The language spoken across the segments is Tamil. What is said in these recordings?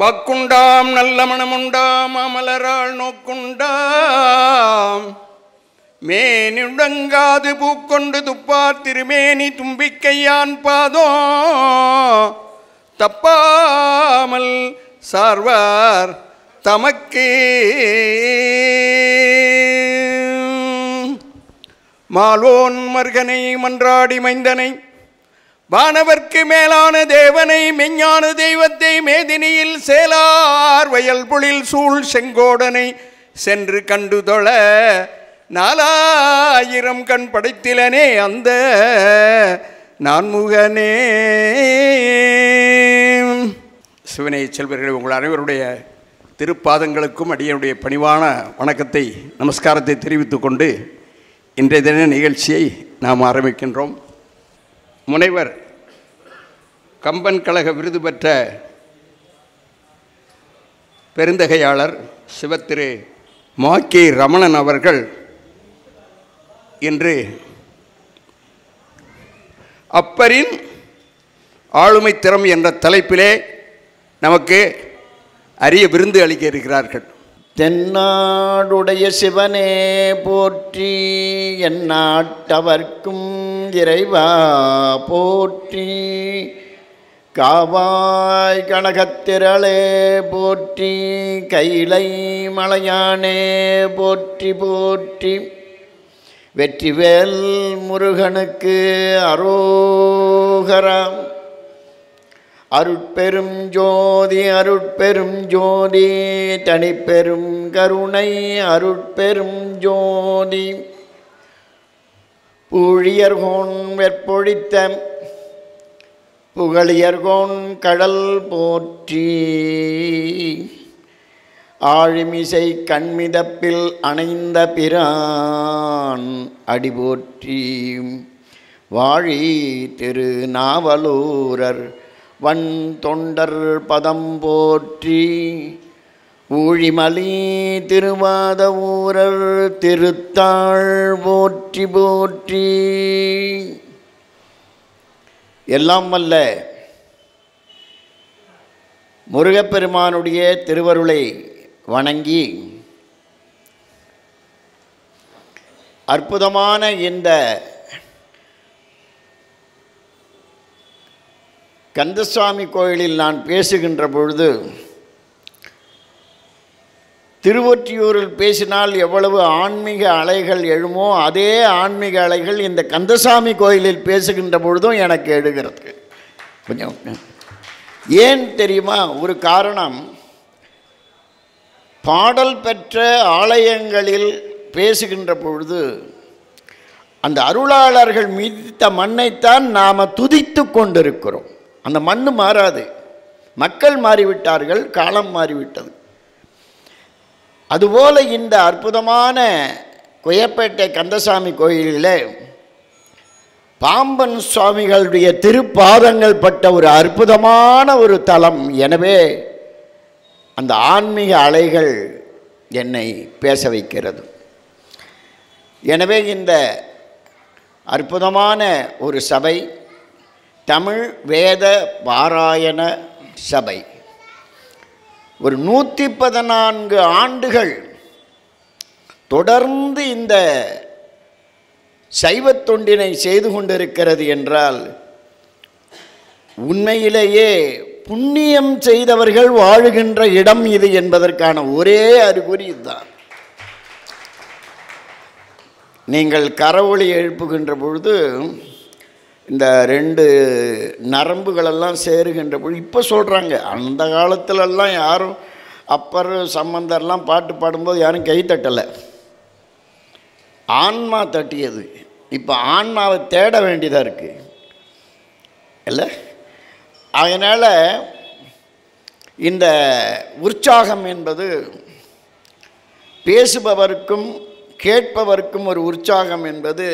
வாக்குண்டாம் நல்ல மனமுண்டாம் அமலரால் நோக்குண்டாம். மேனிடங்காது பூக்கொண்டு துப்பார் திருமேனி தும்பிக்கையான் பாதோ. தப்பாமல் சார்வார் தமக்கே. மாலோன் மர்கனை மன்றாடி மைந்தனை வானவர்க்கு மேலான தேவனை மெஞ்ஞான தெய்வத்தை மேதினியில் சேலார் வயல் பொழில் சூழ் செங்கோடனை சென்று கண்டு தொழ நாலாயிரம் கண் படைத்திலனே அந்த நான்முகனே. சிவனை செல்வர்களே உங்கள் அனைவருடைய திருப்பாதங்களுக்கும் அடியனுடைய பணிவான வணக்கத்தை நமஸ்காரத்தை தெரிவித்துக்கொண்டு இன்றைய தின நிகழ்ச்சியை நாம் ஆரம்பிக்கின்றோம். முனைவர் கம்பன் கழக விருது பெற்ற பெருந்தகையாளர் சிவத்திரு மாக்கி ரமணன் அவர்கள் இன்று அப்பரின் ஆளுமை திறம் என்ற தலைப்பிலே நமக்கு அரிய விருந்து அளிக்க இருக்கிறார்கள். தென்னாடுடைய சிவனே போற்றி எந்நாட்டவர்க்கும் இறைவா போற்றி. காவாய் கனகத்திரளே போற்றி. கைலை மலையானே போற்றி போற்றி. வெற்றிவேல் முருகனுக்கு அரோகரம் அருட்பெரும் ஜோதி அருட்பெரும் ஜோதி. தனிப்பெரும் கருணை அருட்பெரும் ஜோதி. ஊழியர்கோன் வெற்பொழித்த புகழியர்கோன் கடல் போற்றி. ஆழிமிசை கண்மிதப்பில் அணைந்த பிரான் அடி போற்றி. வாழி திரு நாவலூரர் வன் தொண்டர் பதம் போற்றி. ஊழிமலி திருவாத ஊரர் திருத்தாள் போற்றி போற்றி. எல்லாம் வல்ல முருகப்பெருமானுடைய திருவருளை வணங்கி அற்புதமான இந்த கந்தசுவாமி கோயிலில் நான் பேசுகின்ற பொழுது திருவொற்றியூரில் பேசினால் எவ்வளவு ஆன்மீக அலைகள் எழுமோ அதே ஆன்மீக அலைகள் இந்த கந்தசாமி கோயிலில் பேசுகின்ற பொழுதும் எனக்கு எழுகிறது. கொஞ்சம் ஏன் தெரியுமா? ஒரு காரணம். பாடல் பெற்ற ஆலயங்களில் பேசுகின்ற பொழுது அந்த அருளாளர்கள் மிதித்த மண்ணைத்தான் நாம் துதித்து கொண்டிருக்கிறோம். அந்த மண் மாறாது. மக்கள் மாறிவிட்டார்கள் காலம் மாறிவிட்டது. அதுபோல் இந்த அற்புதமான குயப்பேட்டை கந்தசாமி கோயிலில் பாம்பன் சுவாமிகளுடைய திருப்பாதங்கள் பட்ட ஒரு அற்புதமான ஒரு தலம். எனவே அந்த ஆன்மீக அலைகள் என்னை பேச வைக்கிறது. எனவே இந்த அற்புதமான ஒரு சபை தமிழ் வேத பாராயண சபை. ஒரு நூற்றி பதினான்கு ஆண்டுகள் தொடர்ந்து இந்த சைவத் தொண்டினை செய்து கொண்டிருக்கிறது என்றால் உண்மையிலேயே புண்ணியம் செய்தவர்கள் வாழுகின்ற இடம் இது என்பதற்கான ஒரே அறிகுறி இதுதான். நீங்கள் கரவொளி எழுப்புகின்ற பொழுது இந்த ரெண்டு நரம்புகளெல்லாம் சேருகின்ற பொழுது இப்போ சொல்கிறாங்க அந்த காலத்திலெல்லாம் யாரும் அப்பர் சம்பந்தர்லாம் பாட்டு பாடும்போது யாரும் கை தட்டலை. ஆன்மா தட்டியது. இப்போ ஆன்மாவை தேட வேண்டியதாக இருக்குது இல்லை? அதனால் இந்த உற்சாகம் என்பது பேசுபவருக்கும் கேட்பவருக்கும் ஒரு உற்சாகம் என்பது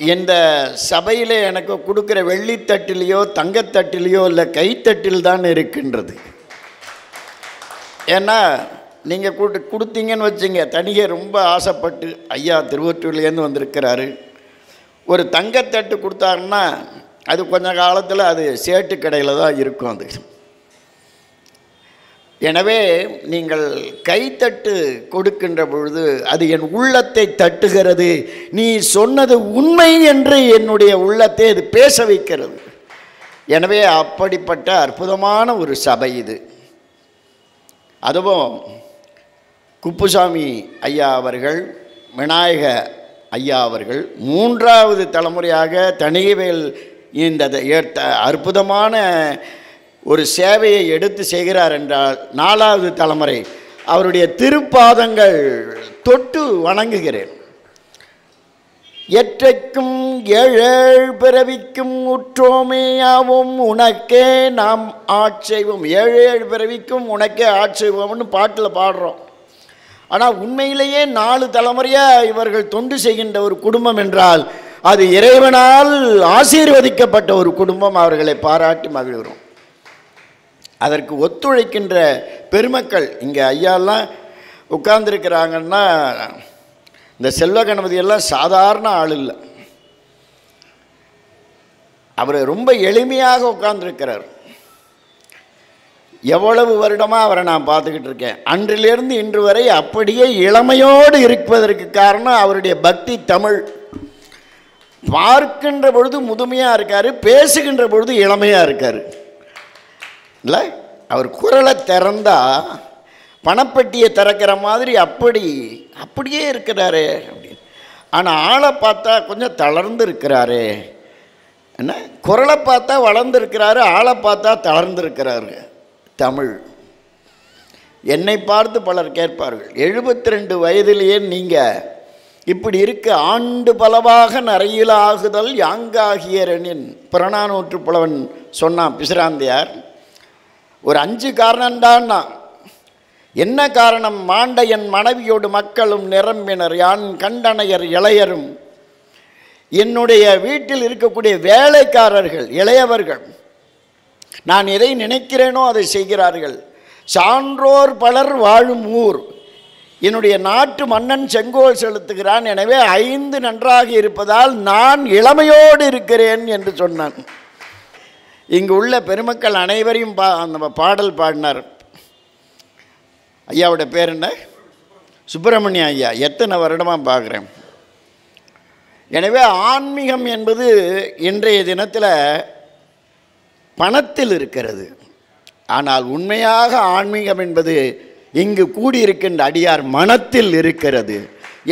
இந்த சபையில் எனக்கு கொடுக்குற வெள்ளித்தட்டிலேயோ தங்கத்தட்டிலேயோ இல்லை கைத்தட்டில் தான் இருக்கின்றது. ஏன்னா நீங்கள் கொடு கொடுத்தீங்கன்னு வச்சுங்க தனிகை ரொம்ப ஆசைப்பட்டு ஐயா திருவொற்றூர்லேருந்து வந்திருக்கிறாரு. ஒரு தங்கத்தட்டு கொடுத்தாருன்னா அது கொஞ்ச காலத்தில் அது சேட்டு கடையில் தான் இருக்கும் அது. எனவே நீங்கள் கைத்தட்டு கொடுக்கின்ற பொழுது அது என் உள்ளத்தை தட்டுகிறது. நீ சொன்னது உண்மை என்று என்னுடைய உள்ளத்தை அது பேச வைக்கிறது. எனவே அப்படிப்பட்ட அற்புதமான ஒரு சபை இது. அதுவும் குப்புசாமி ஐயா அவர்கள் விநாயக ஐயா அவர்கள் மூன்றாவது தலைமுறையாக தனியவேல் இந்த ஏற்ற அற்புதமான ஒரு சேவையை எடுத்து செய்கிறார் என்றால் நாலாவது தலைமுறை அவருடைய திருப்பாதங்கள் தொட்டு வணங்குகிறேன். எற்றைக்கும் ஏழேழ் பிறவிக்கும் உற்றோமேயாவும் உனக்கே நாம் ஆட்செய்வோம் ஏழேழு பிறவிக்கும் உனக்கே ஆட்செய்வோம்னு பாட்டில் பாடுறோம். ஆனால் உண்மையிலேயே நாலு தலைமுறையாக இவர்கள் தொண்டு செய்கின்ற ஒரு குடும்பம் என்றால் அது இறைவனால் ஆசீர்வதிக்கப்பட்ட ஒரு குடும்பம் அவர்களை பாராட்டி மகிழ்கிறோம். அதற்கு ஒத்துழைக்கின்ற பெருமக்கள் இங்கே ஐயாலாம் உட்கார்ந்துருக்கிறாங்கன்னா இந்த செல்வ கணபதியெல்லாம் சாதாரண ஆள் இல்லை. அவர் ரொம்ப எளிமையாக உட்கார்ந்துருக்கிறார். எவ்வளவு வருடமாக அவரை நான் பார்த்துக்கிட்டு இருக்கேன். அன்றிலிருந்து இன்று வரை அப்படியே இளமையோடு இருப்பதற்கு காரணம் அவருடைய பக்தி தமிழ். பார்க்கின்ற பொழுது முதுமையாக இருக்கார் பேசுகின்ற பொழுது இளமையாக இருக்கார். இல்லை அவர் குரலை திறந்தால் பணப்பெட்டியை திறக்கிற மாதிரி அப்படி அப்படியே இருக்கிறாரு அப்படின்னு. ஆனால் ஆளை பார்த்தா கொஞ்சம் தளர்ந்து இருக்கிறாரு. என்ன? குரலை பார்த்தா வளர்ந்துருக்கிறாரு ஆளை பார்த்தா தளர்ந்துருக்கிறாரு. தமிழ். என்னை பார்த்து பலர் கேட்பார்கள் எழுபத்தி ரெண்டு வயதிலேயே நீங்கள் இப்படி இருக்க ஆண்டு பலவாக நரையில் ஆகுதல் யாங்காகியரனின் புறநானூற்று புலவன் சொன்னான் பிசிராந்தியார். ஒரு அஞ்சு காரணம்டான்னா என்ன காரணம்? மாண்ட என் மனைவியோடு மக்களும் நிரம்பினர் யான் கண்டனையர் இளையரும். என்னுடைய வீட்டில் இருக்கக்கூடிய வேலைக்காரர்கள் இளையவர்கள் நான் எதை நினைக்கிறேனோ அதை செய்கிறார்கள். சான்றோர் பலர் வாழும் ஊர். என்னுடைய நாட்டு மன்னன் செங்கோல் செலுத்துகிறான். எனவே ஐந்து நன்றாக இருப்பதால் நான் இளமையோடு இருக்கிறேன் என்று சொன்னான். இங்கு உள்ள பெருமக்கள் அனைவரையும் பா அந்த பாடல் பாடினார். ஐயாவோட பேர் என்ன? சுப்பிரமணிய ஐயா. எத்தனை வருடமாக பார்க்குறேன் எனவே ஆன்மீகம் என்பது இன்றைய தினத்தில் பணத்தில் இருக்கிறது. ஆனால் உண்மையாக ஆன்மீகம் என்பது இங்கு கூடியிருக்கின்ற அடியார் மனத்தில் இருக்கிறது.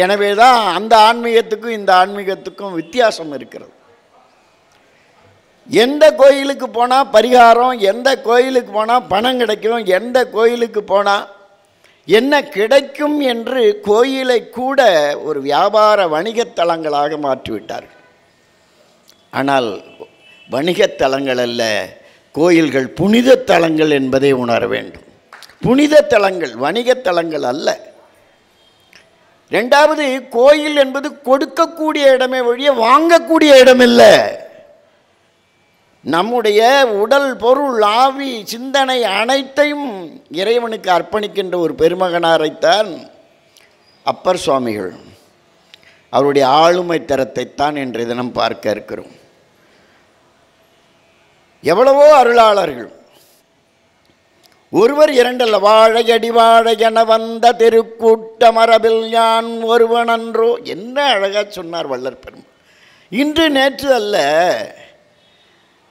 எனவே தான் அந்த ஆன்மீகத்துக்கும் இந்த ஆன்மீகத்துக்கும் வித்தியாசம் இருக்கிறது. எந்த கோயிலுக்கு போனால் பரிகாரம் எந்த கோயிலுக்கு போனால் பணம் கிடைக்கும் எந்த கோயிலுக்கு போனால் என்ன கிடைக்கும் என்று கோயிலை கூட ஒரு வியாபார வணிகத் தலங்களாக மாற்றிவிட்டார்கள். ஆனால் வணிகத் தலங்கள் அல்ல கோயில்கள் புனித தலங்கள் என்பதை உணர வேண்டும். புனித தலங்கள் வணிகத் தலங்கள் அல்ல. ரெண்டாவது கோயில் என்பது கொடுக்கக்கூடிய இடமே ஒழிய வாங்கக்கூடிய இடமில்லை. நம்முடைய உடல் பொருள் ஆவி சிந்தனை அனைத்தையும் இறைவனுக்கு அர்ப்பணிக்கின்ற ஒரு பெருமகனாரைத்தான் அப்பர் சுவாமிகள். அவருடைய ஆளுமை தரத்தைத்தான் இன்றைய தினம் பார்க்க இருக்கிறோம். எவ்வளவோ அருளாளர்கள். ஒருவர் இரண்டல்ல வாழையடி வாழை என வந்த திருக்கூட்ட மரபில் யான் ஒருவனன்றோ என்ன அழகா சொன்னார் வள்ளற்பெருமாள் இன்று நேற்று அல்ல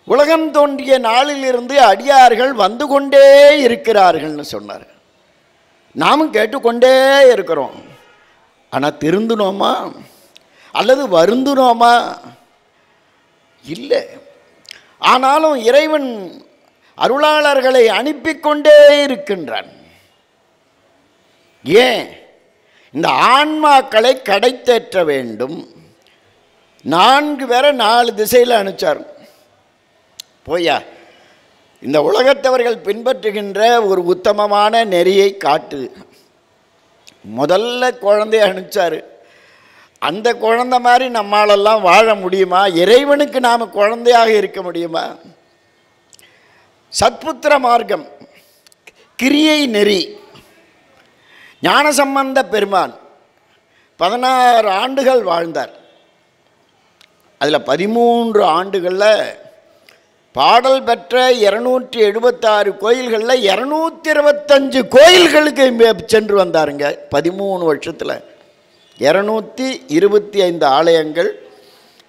உலகம் தோன்றிய நாளிலிருந்து அடியார்கள் வந்து கொண்டே இருக்கிறார்கள்னு சொன்னார். நாமும் கேட்டுக்கொண்டே இருக்கிறோம். ஆனால் திருந்துனோமா? அல்லது வருந்துனோமா? இல்லை. ஆனாலும் இறைவன் அருளாளர்களை அனுப்பிக்கொண்டே இருக்கின்றான். ஏன்? இந்த ஆன்மாக்களை கடைத்தேற்ற வேண்டும். நான்கு பேரை நாலு திசையில் அனுப்பிச்சார். போயா இந்த உலகத்தவர்கள் பின்பற்றுகின்ற ஒரு உத்தமமான நெறியை காட்டு. முதல்ல குழந்தைய அனுப்பிச்சார். அந்த குழந்தை மாதிரி நம்மாலெல்லாம் வாழ முடியுமா? இறைவனுக்கு நாம் குழந்தையாக இருக்க முடியுமா? சத்புத்திர மார்க்கம் கிரியை நெறி ஞானசம்பந்த பெருமான் பதினாறு ஆண்டுகள் வாழ்ந்தார். அதில் பதிமூன்று ஆண்டுகளில் பாடல் பெற்ற இரநூற்றி எழுபத்தாறு கோயில்களில் இரநூத்தி இருபத்தஞ்சு கோயில்களுக்கு சென்று வந்தாருங்க. பதிமூணு வருஷத்தில். இரநூத்தி இருபத்தி ஐந்து ஆலயங்கள்.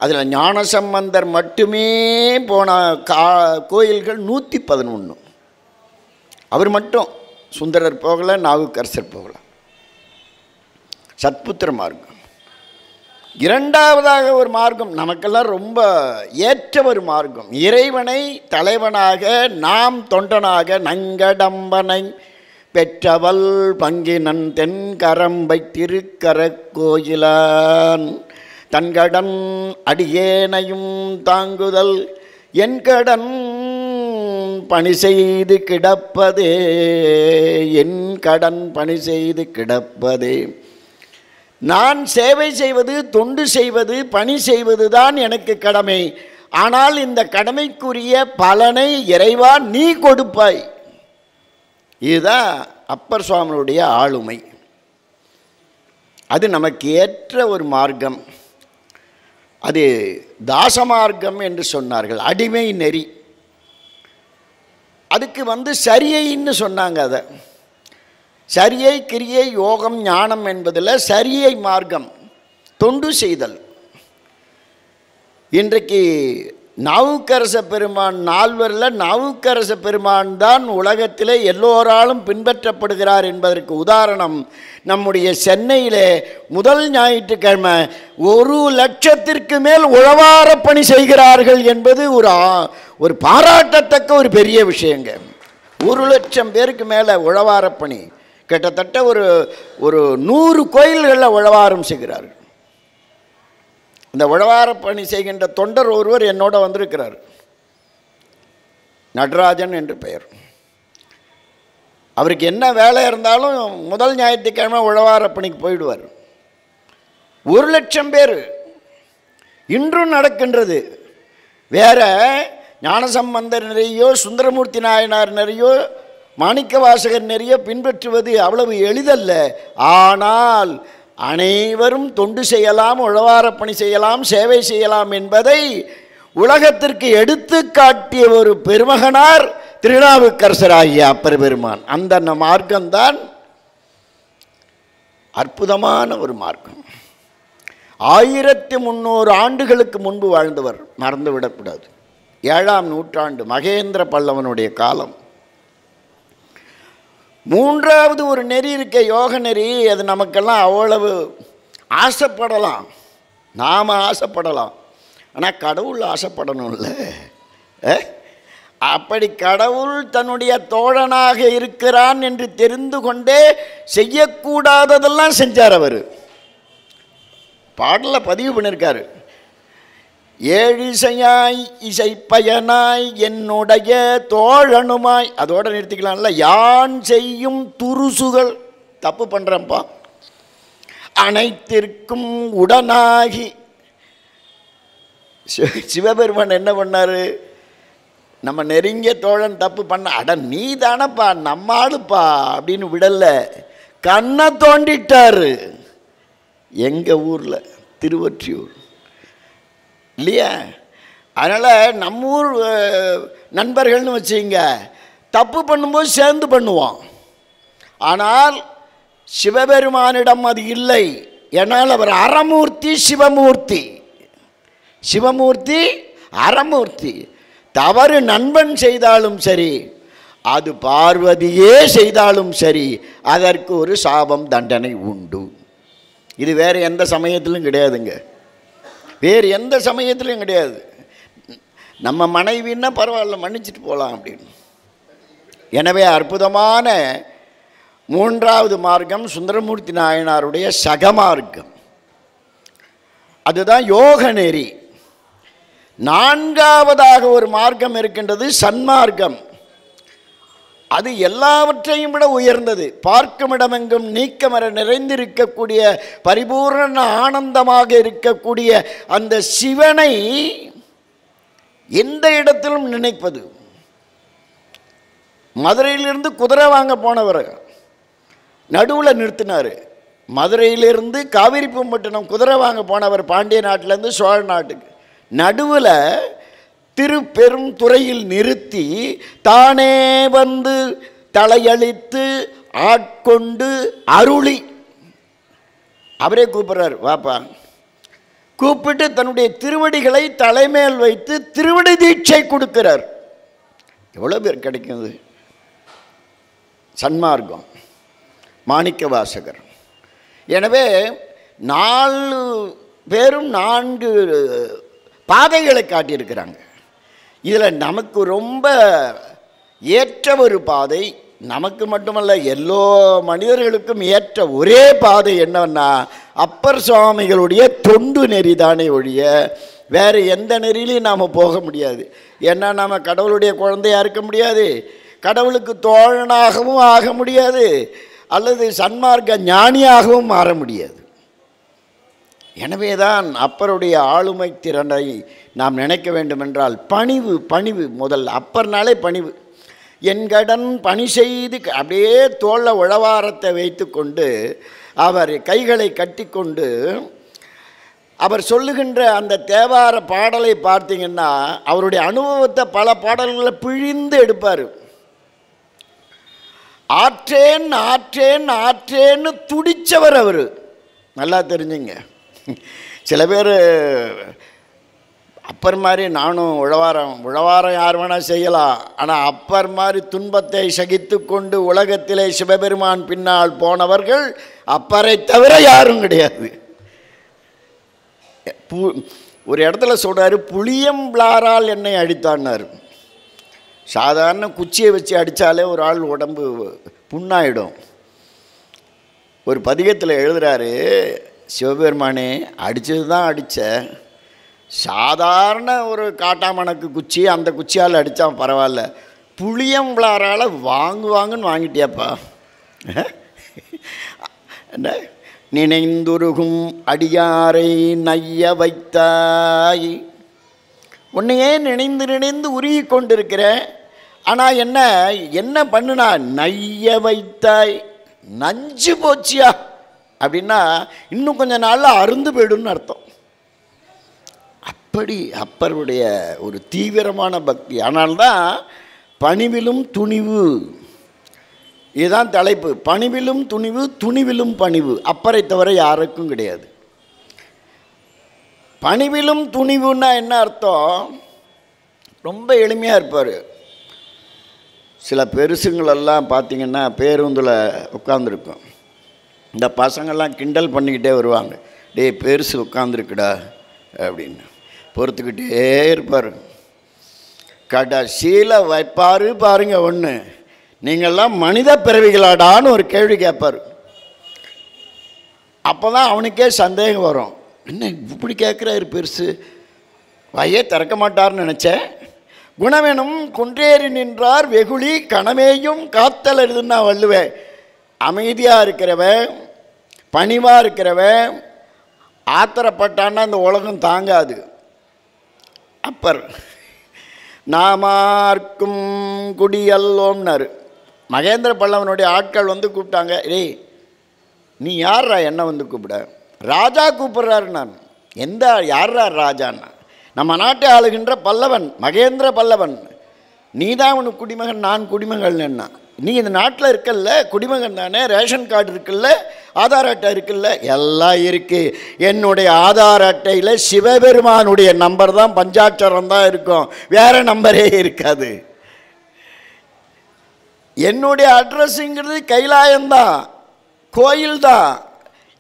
அதில் ஞானசம்பந்தர் மட்டுமே போன கா கோயில்கள் நூற்றி பதினொன்று அவர் மட்டும். சுந்தரர் போகலை நாவுக்கரசர் போகலை. சத்புத்திரமாக இருக்கும் இரண்டாவதாக ஒரு மார்க்கம் நமக்கெல்லாம் ரொம்ப ஏற்ற ஒரு மார்க்கம். இறைவனை தலைவனாக நாம் தொண்டனாக நங்கடம்பனை பெற்றவள் பங்கினன் தென்கரம்பை திருக்கர கோயிலான். தன்கடன் அடியேனையும் தாங்குதல் என் கடன் பணி செய்து கிடப்பதே என் கடன் பணி செய்து கிடப்பதே. நான் சேவை செய்வது தொண்டு செய்வது பணி செய்வது தான் எனக்கு கடமை. ஆனால் இந்த கடமைக்குரிய பலனை இறைவா நீ கொடுப்பாய். இதுதான் அப்பர் சுவாமியுடைய ஆளுமை. அது நமக்கு ஏற்ற ஒரு மார்க்கம். அது தாச மார்க்கம் என்று சொன்னார்கள். அடிமை நெறி. அதுக்கு வந்து சரியைன்னு சொன்னாங்க அதை. சரியை கிரியை யோகம் ஞானம் என்பதில் சரியை மார்க்கம் தொண்டு செய்தல். இன்றைக்கு நாவுக்கரச பெருமான் நால்வரில் நாவுக்கரச பெருமான் தான் உலகத்திலே எல்லோராலும் பின்பற்றப்படுகிறார் என்பதற்கு உதாரணம் நம்முடைய சென்னையிலே முதல் ஞாயிற்றுக்கிழமை ஒரு லட்சத்திற்கு மேல் உழவார பணி செய்கிறார்கள் என்பது ஒரு ஒரு பாராட்டத்தக்க ஒரு பெரிய விஷயங்க. ஒரு லட்சம் பேருக்கு மேலே உழவார பணி. கிட்டத்தட்ட ஒரு ஒரு நூறு கோயில்களில் உழவாரம் செய்கிறார்கள். இந்த உழவார பணி செய்கின்ற தொண்டர் ஒருவர் என்னோட வந்திருக்கிறார். நடராஜன் என்று பெயர். அவருக்கு என்ன வேலை இருந்தாலும் முதல் ஞாயிற்றுக்கிழமை உழவார பணிக்கு போயிடுவார். ஒரு லட்சம் பேர். இன்றும் நடக்கின்றது. வேற ஞானசம்பந்தர் நிறையோ சுந்தரமூர்த்தி நாயனார் நிறையோ மாணிக்க வாசகர் நிறைய பின்பற்றுவது அவ்வளவு எளிதல்ல. ஆனால் அனைவரும் தொண்டு செய்யலாம் உழவார பணி செய்யலாம் சேவை செய்யலாம் என்பதை உலகத்திற்கு எடுத்து காட்டிய ஒரு பெருமகனார் திருநாவுக்கரசராகிய அப்பர் பெருமான் அந்த மார்க்கம்தான் அற்புதமான ஒரு மார்க்கம். ஆயிரத்தி முந்நூறு ஆண்டுகளுக்கு முன்பு வாழ்ந்தவர் மறந்துவிடக்கூடாது. ஏழாம் நூற்றாண்டு மகேந்திர பல்லவனுடைய காலம். மூன்றாவது ஒரு நெறி இருக்க யோக நெறி அது நமக்கெல்லாம் அவ்வளவு ஆசைப்படலாம். நாம் ஆசைப்படலாம். ஆனால் கடவுள் ஆசைப்படணும்ல. அப்படி கடவுள் தன்னுடைய தோழனாக இருக்கிறான் என்று தெரிந்து கொண்டே செய்யக்கூடாததெல்லாம் செஞ்சார் அவர். பாடலில் பதிவு பண்ணியிருக்காரு ஏழிசையாய் இசைப்பயனாய் என்னுடைய தோழனுமாய். அதோட நிறுத்திக்கலாம்ல. யான் செய்யும் துருசுகள். தப்பு பண்ணுறேன்ப்பா அனைத்திற்கும் உடனாகி. சி- சிவபெருமான் என்ன பண்ணாரு? நம்ம நெருங்கிய தோழன் தப்பு பண்ண அட நீ தானப்பா நம்ம ஆளுப்பா அப்படின்னு விடலை. கண்ணை தோண்டிட்டாரு. எங்கள் ஊரில்? திருவொற்றியூர். இல்லையா? அதனால் நம்ம ஊர் நண்பர்கள்னு வச்சுங்க தப்பு பண்ணும்போது சேர்ந்து பண்ணுவோம். ஆனால் சிவபெருமானிடம் அது இல்லை. என்னால் அவர் அறமூர்த்தி சிவமூர்த்தி. சிவமூர்த்தி அறமூர்த்தி. தவறு நண்பன் செய்தாலும் சரி அது பார்வதியே செய்தாலும் சரி அதற்கு ஒரு சாபம் தண்டனை உண்டு. இது வேறு எந்த சமயத்திலும் கிடையாதுங்க. வேறு எந்த சமயத்துலையும் கிடையாது. நம்ம மனைவின்னா பரவாயில்ல மன்னிச்சிட்டு போகலாம் அப்படின்னு. எனவே அற்புதமான மூன்றாவது மார்க்கம் சுந்தரமூர்த்தி நாயனாருடைய சகமார்க்கம் அதுதான் யோக நெறி. நான்காவதாக ஒரு மார்க்கம் இருக்கின்றது சன்மார்க்கம். அது எல்லாவற்றையும் விட உயர்ந்தது. பார்க்கும் இடமெங்கும் நீக்கமர நிறைந்திருக்கக்கூடிய பரிபூரண ஆனந்தமாக இருக்கக்கூடிய அந்த சிவனை எந்த இடத்திலும் நினைப்பது. மதுரையிலிருந்து குதிரை வாங்க போனவர் நடுவில் நிறுத்தினார். மதுரையிலிருந்து காவிரிப்பூம்பட்டினம் குதிரை வாங்க போனவர் பாண்டிய நாட்டிலேருந்து சோழ நாட்டுக்கு. நடுவில் திருப்பெரும் துறையில் நிறுத்தி தானே வந்து தலையளித்து ஆட்கொண்டு அருளி. அவரே கூப்பிட்றார் வாப்பா. கூப்பிட்டு தன்னுடைய திருவடிகளை தலைமேல் வைத்து திருவடி தீட்சை கொடுக்கிறார். எவ்வளோ பேர் கிடைக்குது சன்மார்க்கம் மாணிக்க வாசகர் எனவே நாலு பேரும் நான்கு பாதைகளை காட்டியிருக்கிறாங்க. இதில் நமக்கு ரொம்ப ஏற்ற ஒரு பாதை நமக்கு மட்டுமல்ல எல்லோ மனிதர்களுக்கும் ஏற்ற ஒரே பாதை என்னன்னா அப்பர் சுவாமிகளுடைய தொண்டு நெறி தானே ஒழிய வேறு எந்த நெறியிலையும் நாம் போக முடியாது. ஏன்னா நாம் கடவுளுடைய குழந்தையாக இருக்க முடியாது. கடவுளுக்கு தோழனாகவும் ஆக முடியாது. அல்லது சன்மார்க்க ஞானியாகவும் மாற முடியாது. எனவேதான் அப்பருடைய ஆளுமை திறனை நாம் நினைக்க வேண்டுமென்றால் பணிவு பணிவு முதல் அப்பர்னாலே பணிவு. என் கடன் பணி செய்து அப்படியே தோள உழவாரத்தை வைத்துக்கொண்டு அவர் கைகளை கட்டிக்கொண்டு அவர் சொல்லுகின்ற அந்த தேவார பாடலை பார்த்தீங்கன்னா அவருடைய அனுபவத்தை பல பாடல்களை பிழிந்து எடுப்பார். ஆற்றேன் ஆற்றேன் ஆற்றேன்னு துடிச்சவர் அவர். நல்லா தெரிஞ்சுங்க. சில பேர் அப்பர் மாதிரி நானும் உழவாரம் உழவாரம் யார் வேணால் செய்யலாம். ஆனால் அப்பர் மாதிரி துன்பத்தை சகித்து கொண்டு உலகத்திலே சிவபெருமான் பின்னால் போனவர்கள் அப்பரை தவிர யாரும் கிடையாது. பு ஒரு இடத்துல சொல்கிறாரு புளியம்பிளாரால் என்னை அடித்தான்னார். சாதாரண குச்சியை வச்சு அடித்தாலே ஒரு ஆள் உடம்பு புண்ணாயிடும். ஒரு பதிகத்தில் எழுதுகிறாரு சிவபெருமானே அடித்தது தான் அடித்த சாதாரண ஒரு காட்டாமணக்கு குச்சி அந்த குச்சியால் அடித்தா பரவாயில்ல. புளியம்பளாரால் வாங்குவாங்கன்னு வாங்கிட்டியாப்பா. என்ன? நினைந்துருகும் அடியாரை நைய வைத்தாய். உன்னையே நினைந்து நினைந்து உருகி கொண்டிருக்கிறேன். ஆனால் என்ன என்ன பண்ணுனா நைய வைத்தாய். நஞ்சு போச்சியா? அப்படின்னா இன்னும் கொஞ்ச நாளில் அருந்து போயிடும்னு அர்த்தம். அப்படி அப்பருடைய ஒரு தீவிரமான பக்தி. ஆனால்தான் பணிவிலும் துணிவு. இதுதான் தலைப்பு. பணிவிலும் துணிவு துணிவிலும் பணிவு. அப்பரை தவிர யாருக்கும் கிடையாது. பணிவிலும் துணிவுன்னா என்ன அர்த்தம்? ரொம்ப எளிமையாக இருப்பார். சில பெருசுங்களெல்லாம் பார்த்தீங்கன்னா பேருந்தில் உட்காந்துருக்கும் இந்த பசங்கள்லாம் கிண்டல் பண்ணிக்கிட்டே வருவாங்க. டேய் பெருசு உட்காந்துருக்குடா அப்படின்னு. பொறுத்துக்கிட்டே இருப்பார். கடைசியில் வைப்பார் பாருங்க ஒன்று நீங்கள்லாம் மனித பிறவிகளாடான்னு ஒரு கேள்வி கேட்பார் அப்போ தான் அவனுக்கே சந்தேகம் வரும். என்ன இப்படி கேட்குறாரு பெருசு? வாயே திறக்க மாட்டார்னு நினச்சேன். குணவெனும் குன்றேறி நின்றார் வெகுளி கணமேயும் காத்தல் எழுதுன்னு நான் வள்ளுவேன் அமைதியாக இருக்கிறவன் பணிவாக இருக்கிறவன் ஆத்திரப்பட்டான்னா அந்த உலகம் தாங்காது. அப்பர். நாமார்க்கும் குடியல்லோம்னார் மகேந்திர பல்லவனுடைய ஆட்கள் வந்து கூப்பிட்டாங்க டேய் நீ யார்ரா என்ன வந்து கூப்பிட? ராஜா கூப்பிட்றாரு நான். எந்த யார்ரா ராஜான்னா? நம்ம நாட்டை ஆளுகின்ற பல்லவன் மகேந்திர பல்லவன். நீதான் உனக்கு குடிமகன் நான் குடிமகன் என்ன நீ இந்த நாட்டில் இருக்கல்ல குடிமகன் தானே ரேஷன் கார்டு இருக்குல்ல ஆதார் அட்டை இருக்குல்ல எல்லாம் இருக்குது என்னுடைய ஆதார் அட்டையில் சிவபெருமானுடைய நம்பர் தான் பஞ்சாட்சரம் தான் இருக்கும். வேறு நம்பரே இருக்காது. என்னுடைய அட்ரஸுங்கிறது கைலாயம்தான் கோயில் தான்.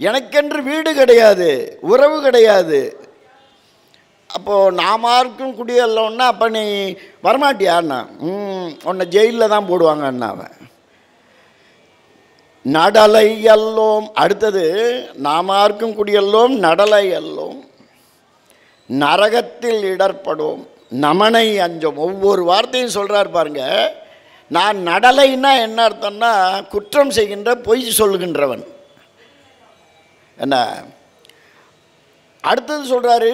எனக்கென்று வீடு கிடையாது உறவு கிடையாது. அப்போது நாமாருக்கும் குடியல்லோன்னா அப்போ நீ வரமாட்டியாண்ணா? ம் உன்னை ஜெயிலில் தான் போடுவாங்க அண்ணாவை நடலை அல்லோம் அடுத்தது நாமார்க்கும் குடியல்லோம் நடலை அல்லோம் நரகத்தில் இடர்படும் நமனை அஞ்சோம். ஒவ்வொரு வார்த்தையும் சொல்கிறார் பாருங்க. நான் நடலைன்னா என்ன அர்த்தம்னா குற்றம் செய்கின்ற பொய் சொல்கின்றவன் என்ன? அடுத்தது சொல்கிறாரு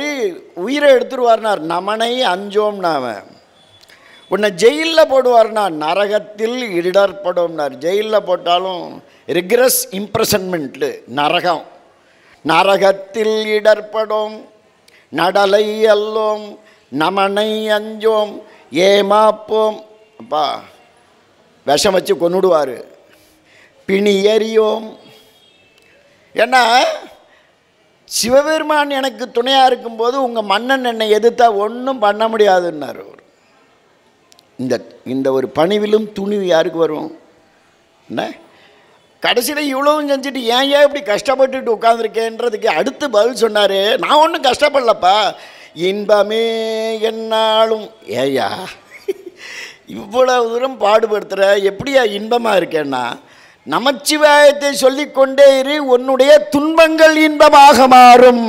உயிரை எடுத்துருவார்னார் நமனை அஞ்சோம்னா அவன் உன்னை ஜெயிலில் போடுவார்னா நரகத்தில் இடர்படும்னார் ஜெயிலில் போட்டாலும் ரிக்ரஸ் இம்ப்ரெசன்மெண்ட்டு நரகம். நரகத்தில் இடர்படும் நடலை அல்லோம். நமனை அஞ்சோம். ஏமாப்போம். அப்பா விஷம் வச்சு கொண்டுடுவார் பிணி எறியோம். ஏன்னா சிவபெருமான் எனக்கு துணையாக இருக்கும்போது உங்கள் மன்னன் என்னை எதிர்த்தா ஒன்றும் பண்ண முடியாதுன்னார் அவர். இந்த இந்த ஒரு பணிவிலும் துணிவு யாருக்கு வரும்? என்ன? கடைசியில் இவ்வளவும் செஞ்சுட்டு ஏன் ஏன் இப்படி கஷ்டப்பட்டுட்டு உட்காந்துருக்கேன்றதுக்கு அடுத்து பதில் சொன்னார். நான் ஒன்றும் கஷ்டப்படலப்பா. இன்பமே என்னாலும். ஏயா இவ்வளவு தூரம் பாடுபடுத்துகிற எப்படியா இன்பமாக இருக்கேன்னா நமச்சிவாயத்தை சொல்லிக்கொண்டே இரு உன்னுடைய துன்பங்கள் இன்பமாக மாறும்.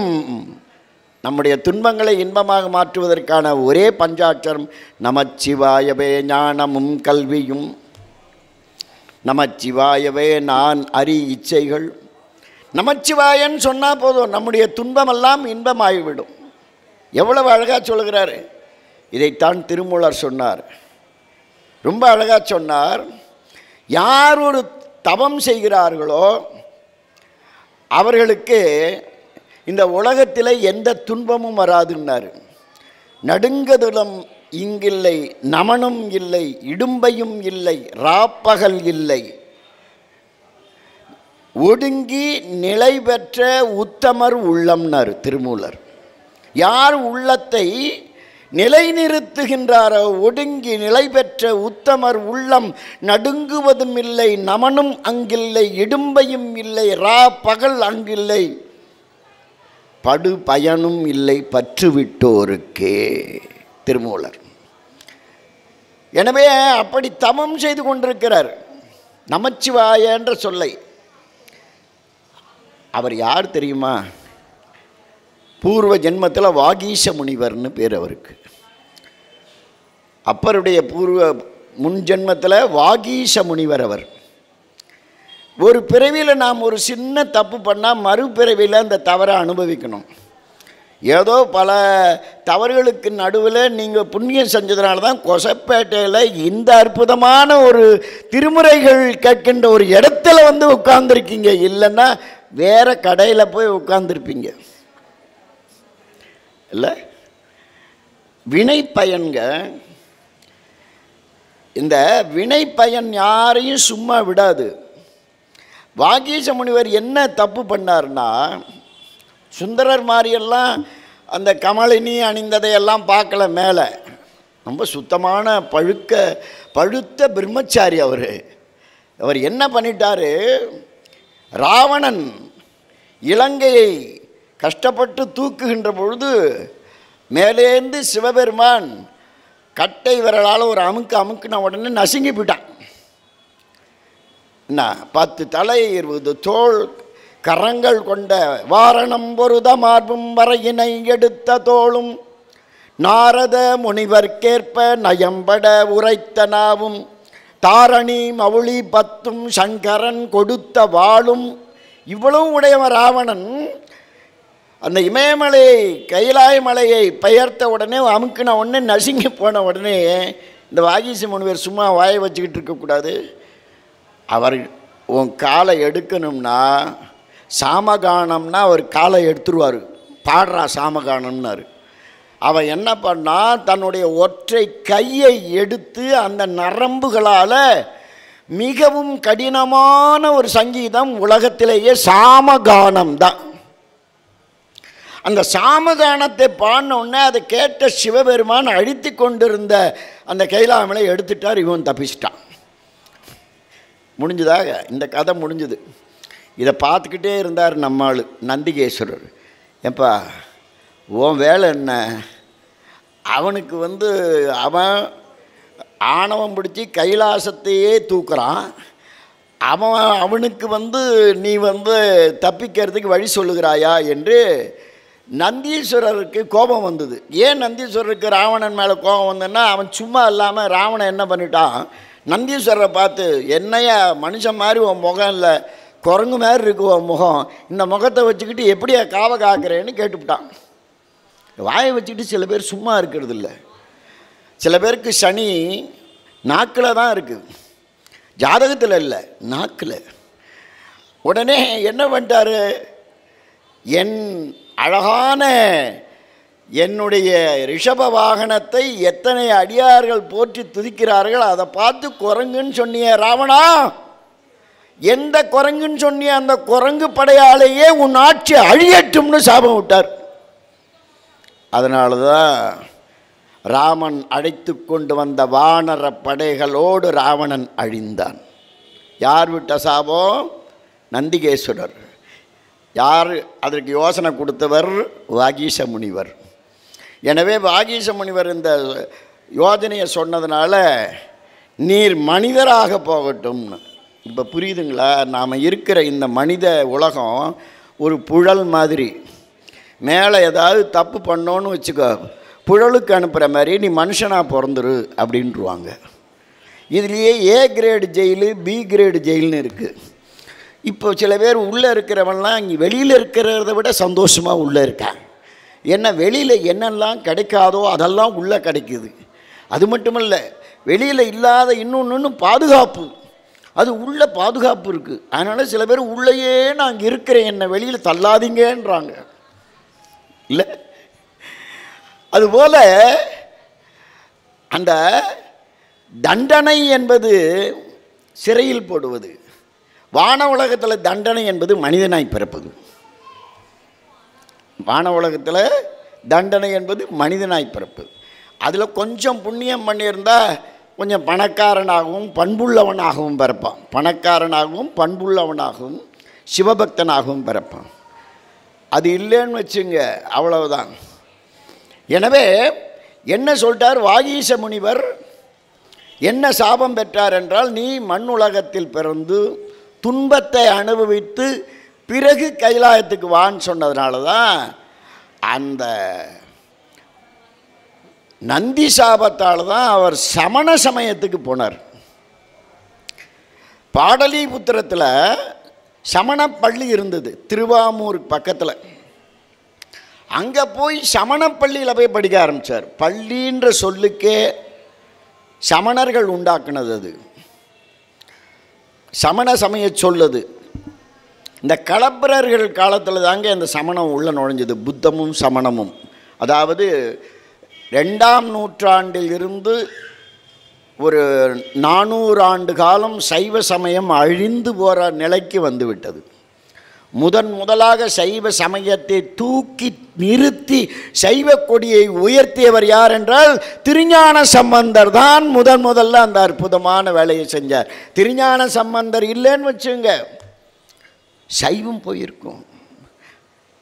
நம்முடைய துன்பங்களை இன்பமாக மாற்றுவதற்கான ஒரே பஞ்சாட்சரம் நமச்சிவாயவே ஞானமும் கல்வியும். நமச்சிவாயவே நான் அரி இச்சைகள். நமச்சிவாயன் சொன்னால் போதும் நம்முடைய துன்பமெல்லாம் இன்பமாகிவிடும் எவ்வளவு அழகாக சொல்கிறாரு. இதைத்தான் திருமூலர் சொன்னார். ரொம்ப அழகாக சொன்னார். யார் ஒரு தவம் செய்கிறார்களோ அவர்களுக்கு இந்த உலகத்தில் எந்த துன்பமும் வராதுன்னாரு. நடுங்கதுலம் இங்கில்லை நமனும் இல்லை இடும்பையும் இல்லை ராப்பகல் இல்லை. ஒடுங்கி நிலை பெற்ற உத்தமர் உள்ளம்னார் திருமூலர். யார் உள்ளத்தை நிலைநிறுத்துகின்றாரோ ஒடுங்கி நிலை பெற்ற உத்தமர் உள்ளம் நடுங்குவதும் இல்லை நமனும் அங்கில்லை இடும்பையும் இல்லை ரா பகல் அங்கில்லை. படு பயனும் இல்லை பற்றுவிட்டோருக்கே. திருமூலர். எனவே அப்படி தமம் செய்து கொண்டிருக்கிறார். நமச்சிவாய என்ற சொல்லை. அவர் யார் தெரியுமா? பூர்வ ஜென்மத்தில் வாகீச முனிவர்னு பேர் அவருக்கு. அப்பருடைய பூர்வ முன் ஜென்மத்தில் வாகீச முனிவர் அவர். ஒரு பிறவியில் நாம் ஒரு சின்ன தப்பு பண்ணால் மறுபிறவியில் அந்த தவறை அனுபவிக்கணும். ஏதோ பல தவறுகளுக்கு நடுவில் நீங்கள் புண்ணியம் செஞ்சதுனால தான் கொசப்பேட்டையில் இந்த அற்புதமான ஒரு திருமுறைகள் கேட்கின்ற ஒரு இடத்துல வந்து உட்கார்ந்துருக்கீங்க. இல்லைன்னா வேறு கடையில் போய் உட்கார்ந்துருப்பீங்க. இல்லை? வினை பயன்க இந்த வினை பயன் யாரையும் சும்மா விடாது. வாகீச முனிவர் என்ன தப்பு பண்ணார்னா சுந்தரர் மாதிரியெல்லாம் அந்த கமலினி அணிந்ததையெல்லாம் பார்க்கல மேலே. ரொம்ப சுத்தமான பழுக்க பழுத்த பிரம்மச்சாரி அவர். அவர் என்ன பண்ணிட்டார்? ராவணன் இலங்கையை கஷ்டப்பட்டு தூக்குகின்ற பொழுது மேலேந்து சிவபெருமான் கட்டை விரலால் ஒரு அமுக்கு அமுக்குன உடனே நசுங்கி போயிட்டான். என்ன? பத்து தலை இருபது தோள் கரங்கள் கொண்ட வாரணம் பொருத மார்பும் வரையினை எடுத்த தோளும் நாரத முனிவர்க்கேற்ப நயம்பட உரைத்த நாவும் தாரணி மவுளி பத்தும் சங்கரன் கொடுத்த வாளும் இவ்வளவு உடையவன் ராவணன் அந்த இமயமலையை கைலாய மலையை பெயர்த்த உடனே அமுக்கின உடனே நசுங்கி போன உடனே இந்த வாகிசி முனிவர் சும்மா வாயை வச்சுக்கிட்டு இருக்கக்கூடாது அவர் உன் காலை எடுக்கணும்னா சாமகானம்னா அவர் காலை எடுத்துருவார். பாடுறா சாமகானம்னாரு. அவன் என்ன பண்ணா தன்னுடைய ஒற்றை கையை எடுத்து அந்த நரம்புகளால் மிகவும் கடினமான ஒரு சங்கீதம் உலகத்திலேயே சாமகானம் தான் அந்த சாமதானத்தை பாடின உடனே அதை கேட்ட சிவபெருமான் அழித்து கொண்டிருந்த அந்த கைலாமலை எடுத்துட்டார் இவன் தப்பிச்சிட்டான். முடிஞ்சதாக இந்த கதை முடிஞ்சுது. இதை பார்த்துக்கிட்டே இருந்தார் நம்மாள் நந்திகேஸ்வரர். ஏப்பா உன் வேலை என்ன? அவனுக்கு வந்து அவன் ஆணவம் பிடிச்சி கைலாசத்தையே தூக்குறான். அவன் அவனுக்கு வந்து நீ வந்து தப்பிக்கிறதுக்கு வழி சொல்லுகிறாயா என்று நந்தீஸ்வரருக்கு கோபம் வந்தது. ஏன் நந்தீஸ்வரருக்கு ராவணன் மேலே கோபம் வந்ததுன்னா அவன் சும்மா இல்லாமல் ராவணன் என்ன பண்ணிட்டான்? நந்தீஸ்வரரை பார்த்து என்னையா மனுஷன் மாதிரி உன் முகம் இல்லை. குரங்கு மாதிரி இருக்கு உன் முகம். இந்த முகத்தை வச்சுக்கிட்டு எப்படியா காவ காக்கிறேன்னு கேட்டுவிட்டான் வாயை வச்சுக்கிட்டு சில பேர் சும்மா இருக்கிறது இல்லை சில பேருக்கு சனி நாக்கில் தான் இருக்குது ஜாதகத்தில் இல்லை நாக்கில். உடனே என்ன பண்ணிட்டாரு? என் அழகான என்னுடைய ரிஷப வாகனத்தை எத்தனை அடியார்கள் போற்றி துதிக்கிறார்கள்? அதை பார்த்து குரங்குன்னு சொன்னியே ராவணா! எந்த குரங்குன்னு சொன்னிய அந்த குரங்கு படையாலேயே உன் ஆட்சி அழியட்டும்னு சாபம் விட்டார். அதனால தான் ராமன் அழைத்து கொண்டு வந்த வானர படைகளோடு ராவணன் அழிந்தான். யார் விட்ட சாபம்? நந்திகேஸ்வரர். யார் அதற்கு யோசனை கொடுத்தவர் வாகீச முனிவர் எனவே வாகீச முனிவர் இந்த யோஜனையை சொன்னதுனால நீர் மனிதராக போகட்டும்னு. இப்போ புரியுதுங்களா? நாம் இருக்கிற இந்த மனித உலகம் ஒரு புழல் மாதிரி. மேலே ஏதாவது தப்பு பண்ணோன்னு வச்சுக்கோ. புழலுக்கு அனுப்புகிற மாதிரி நீ மனுஷனாக பிறந்துரு அப்படின்ட்டுருவாங்க இதுலேயே A grade jail B grade ஜெயில்னு இருக்குது இப்போ சில பேர் உள்ளே இருக்கிறவன்லாம் இங்கே வெளியில் இருக்கிறத விட சந்தோஷமாக உள்ளே இருக்கான் என்ன வெளியில் என்னெல்லாம் கிடைக்காதோ அதெல்லாம் உள்ளே கிடைக்குது. அது மட்டும் இல்லை வெளியில் இல்லாத இன்னொன்று பாதுகாப்பு. அது உள்ள பாதுகாப்பு இருக்குது அதனால் சில பேர் உள்ளேயே நான் அங்கே இருக்கிறேன் என்னை வெளியில் தள்ளாதீங்கன்றாங்க. இல்லை? அதுபோல் அந்த தண்டனை என்பது சிறையில் போடுவது. வான உலகத்தில் தண்டனை என்பது மனிதனாய் பிறப்பது. வான உலகத்தில் தண்டனை என்பது மனிதனாய் பிறப்பது அதில் கொஞ்சம் புண்ணியம் பண்ணியிருந்தால் கொஞ்சம் பணக்காரனாகவும் பண்புள்ளவனாகவும் பிறப்பான். பணக்காரனாகவும் பண்புள்ளவனாகவும் சிவபக்தனாகவும் பிறப்பான். அது இல்லைன்னு வச்சுங்க அவ்வளவுதான். எனவே என்ன சொல்லிட்டார் வாகீச முனிவர்? என்ன சாபம் பெற்றார் என்றால் நீ மண் உலகத்தில் பிறந்து துன்பத்தை அனுபவித்து பிறகு கைலாயத்துக்கு வான்னு சொன்னதுனால தான் அந்த நந்தி சாபத்தால் தான் அவர் சமண சமயத்துக்கு போனார். பாடலிபுத்திரத்தில் சமண பள்ளி இருந்தது திருவாமூர் பக்கத்தில். அங்கே போய் சமண பள்ளியில் போய் படிக்க ஆரம்பித்தார் பள்ளின்ற சொல்லுக்கே சமணர்கள் உண்டாக்குனது அது. சமண சமய சொல்லுது. இந்த களப்பிரர்கள் காலத்தில் தாங்க இந்த சமணம் உள்ளே நுழைஞ்சது புத்தமும் சமணமும். அதாவது ரெண்டாம் நூற்றாண்டில் இருந்து ஒரு நானூறு ஆண்டு காலம் சைவ சமயம் அழிந்து போகிற நிலைக்கு வந்துவிட்டது. முதன் முதலாக சைவ சமயத்தை தூக்கி நிறுத்தி சைவ கொடியை உயர்த்தியவர் யார் என்றால் திருஞான சம்பந்தர் தான் முதன் முதல்ல அந்த அற்புதமான வேலையை செஞ்சார். திருஞான சம்பந்தர் இல்லைன்னு வச்சுங்க. சைவம் போயிருக்கும்.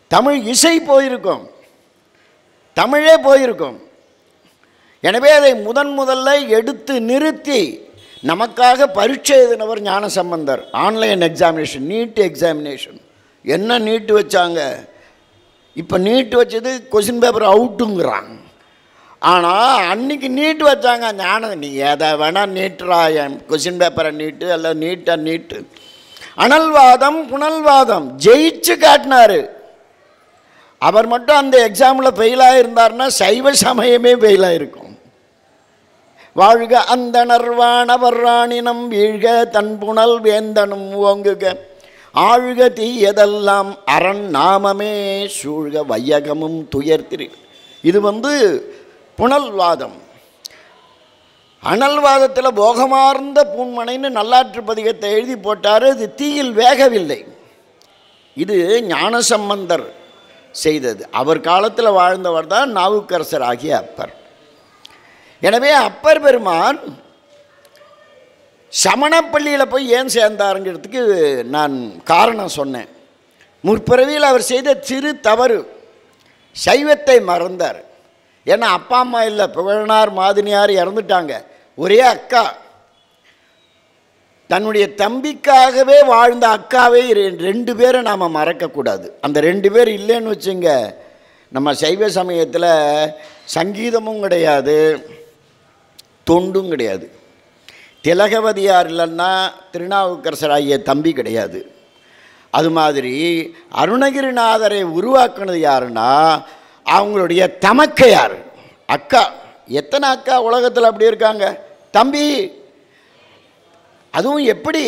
தமிழ் இசை போயிருக்கும். தமிழே போயிருக்கும். எனவே அதை முதன் முதல்ல எடுத்து நிறுத்தி நமக்காக பரீட்சை எழுதினவர் Gnanasambandar. Online examination NEET examination என்ன நீட்டு வச்சாங்க? இப்போ நீட்டு வச்சது கொஷின் பேப்பர் அவுட்டுங்கிறாங்க ஆனால் அன்னைக்கு நீட்டு வச்சாங்க ஞானம் நீ எதை வேணால் நீட்டுறா என் கொஷின் பேப்பரை நீட்டு அல்ல நீட்டை நீட்டு. அனல்வாதம் புனல்வாதம் ஜெயிச்சு காட்டினாரு. அவர் மட்டும் அந்த எக்ஸாமில் ஃபெயிலாக இருந்தார்னா சைவ சமயமே ஃபெயிலாக இருக்கும் வாழ்க அந்த நர்வாணவர் ராணினம் வீழ்க தன் புனல் வேந்தனும் ஓங்குக. ஆழ்க தீயதெல்லாம் அரண் நாமமே சூழ்க வையகமும் துயர்த்திரு. இது வந்து புனல்வாதம். அனல்வாதத்தில் போகமார்ந்த பூன்மனைன்னு நல்லாற்று பதிகத்தை எழுதி போட்டார் இது தீயில் வேகவில்லை. இது ஞானசம்பந்தர் செய்தது. அவர் காலத்தில் வாழ்ந்தவர் தான் நாவுக்கரசர் ஆகிய அப்பர். எனவே அப்பர் பெருமான் சமணப்பள்ளியில் போய் ஏன் சேர்ந்தாருங்கிறதுக்கு நான் காரணம் சொன்னேன். முற்பிறவியில் அவர் செய்த சிறு தவறு சைவத்தை மறந்தார். ஏன்னா அப்பா அம்மா இல்லை புகழனார் மாதினியார் இறந்துட்டாங்க. ஒரே அக்கா. தன்னுடைய தம்பிக்காகவே வாழ்ந்த அக்காவே ரெண்டு பேரை நாம் மறக்கக்கூடாது. அந்த ரெண்டு பேர் இல்லைன்னு வச்சுங்க நம்ம சைவ சமயத்தில் சங்கீதமும் கிடையாது தொண்டும் கிடையாது. திலகவதியார் இல்லைன்னா திருநாவுக்கரசர் ஆகிய தம்பி கிடையாது. அது மாதிரி அருணகிரிநாதரை உருவாக்குனது யாருன்னா அவங்களுடைய தமக்கையார். அக்கா எத்தனை அக்கா உலகத்தில் அப்படி இருக்காங்க? தம்பி அதுவும் எப்படி?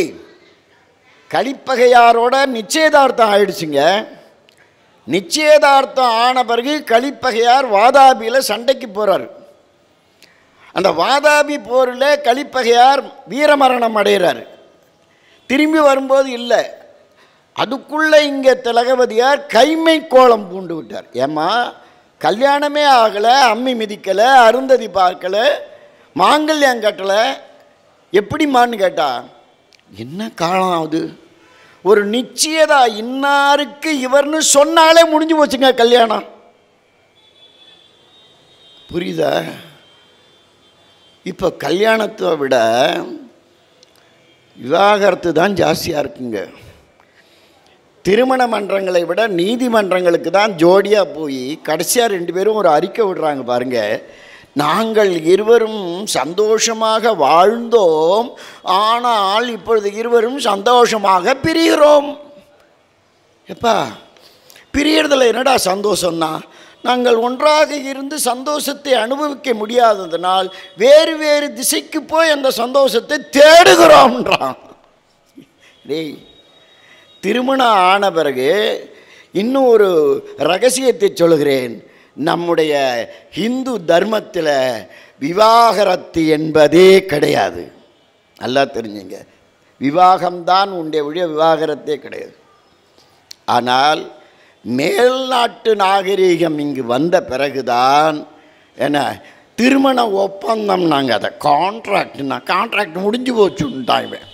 கலிப்பகையாரோட நிச்சயதார்த்தம் ஆயிடுச்சுங்க. நிச்சயதார்த்தம் ஆன பிறகு கலிப்பகையார் வாதாபியில் சண்டைக்கு போகிறார் அந்த வாதாபி போரில் கலிப்பகையார் வீரமரணம் அடைகிறார். திரும்பி வரும்போது இல்லை. அதுக்குள்ளே இங்கே திலகவதியார் கைமை கோலம் பூண்டு விட்டார். ஏம்மா கல்யாணமே ஆகலை அம்மி மிதிக்கலை அருந்ததி பார்க்கலை மாங்கல்யம் கட்டலை. எப்படிம்மான்னு கேட்டா என்ன காலம் ஆகுது? ஒரு நிச்சயதா இன்னாருக்கு இவர்னு சொன்னாலே முடிஞ்சு போச்சுங்க கல்யாணம். புரியுதா? இப்போ கல்யாணத்தை விட விவாகரத்து தான் ஜாஸ்தியாக இருக்குங்க. திருமண மன்றங்களை விட நீதிமன்றங்களுக்கு தான் ஜோடியாக போய் கடைசியாக ரெண்டு பேரும் ஒரு அறிக்கை விடுறாங்க பாருங்கள் நாங்கள் இருவரும் சந்தோஷமாக வாழ்ந்தோம். ஆனால் இப்பொழுது இருவரும் சந்தோஷமாக பிரிகிறோம். எப்பா பிரியறதில் என்னடா சந்தோஷம்னா? நாங்கள் ஒன்றாக இருந்து சந்தோஷத்தை அனுபவிக்க முடியாததுனால் வேறு வேறு திசைக்கு போய் அந்த சந்தோஷத்தை தேடுகிறோம்ன்றான். டேய் திருமணம் ஆன பிறகு இன்னும் ஒரு ரகசியத்தை சொல்கிறேன். நம்முடைய இந்து தர்மத்தில் விவாகரத்து என்பதே கிடையாது. நல்லா தெரிஞ்சுங்க. விவாகம்தான் உடைய ஒழிய விவாகரத்தே கிடையாது. ஆனால் மேல்நாட்டு நாகரீகம் இங்கு வந்த பிறகுதான் என்ன திருமண ஒப்பந்தம் நாங்கள் அதை. கான்ட்ராக்ட்னா கான்ட்ராக்ட் முடிஞ்சு போச்சுன்ட்டான் இவன்.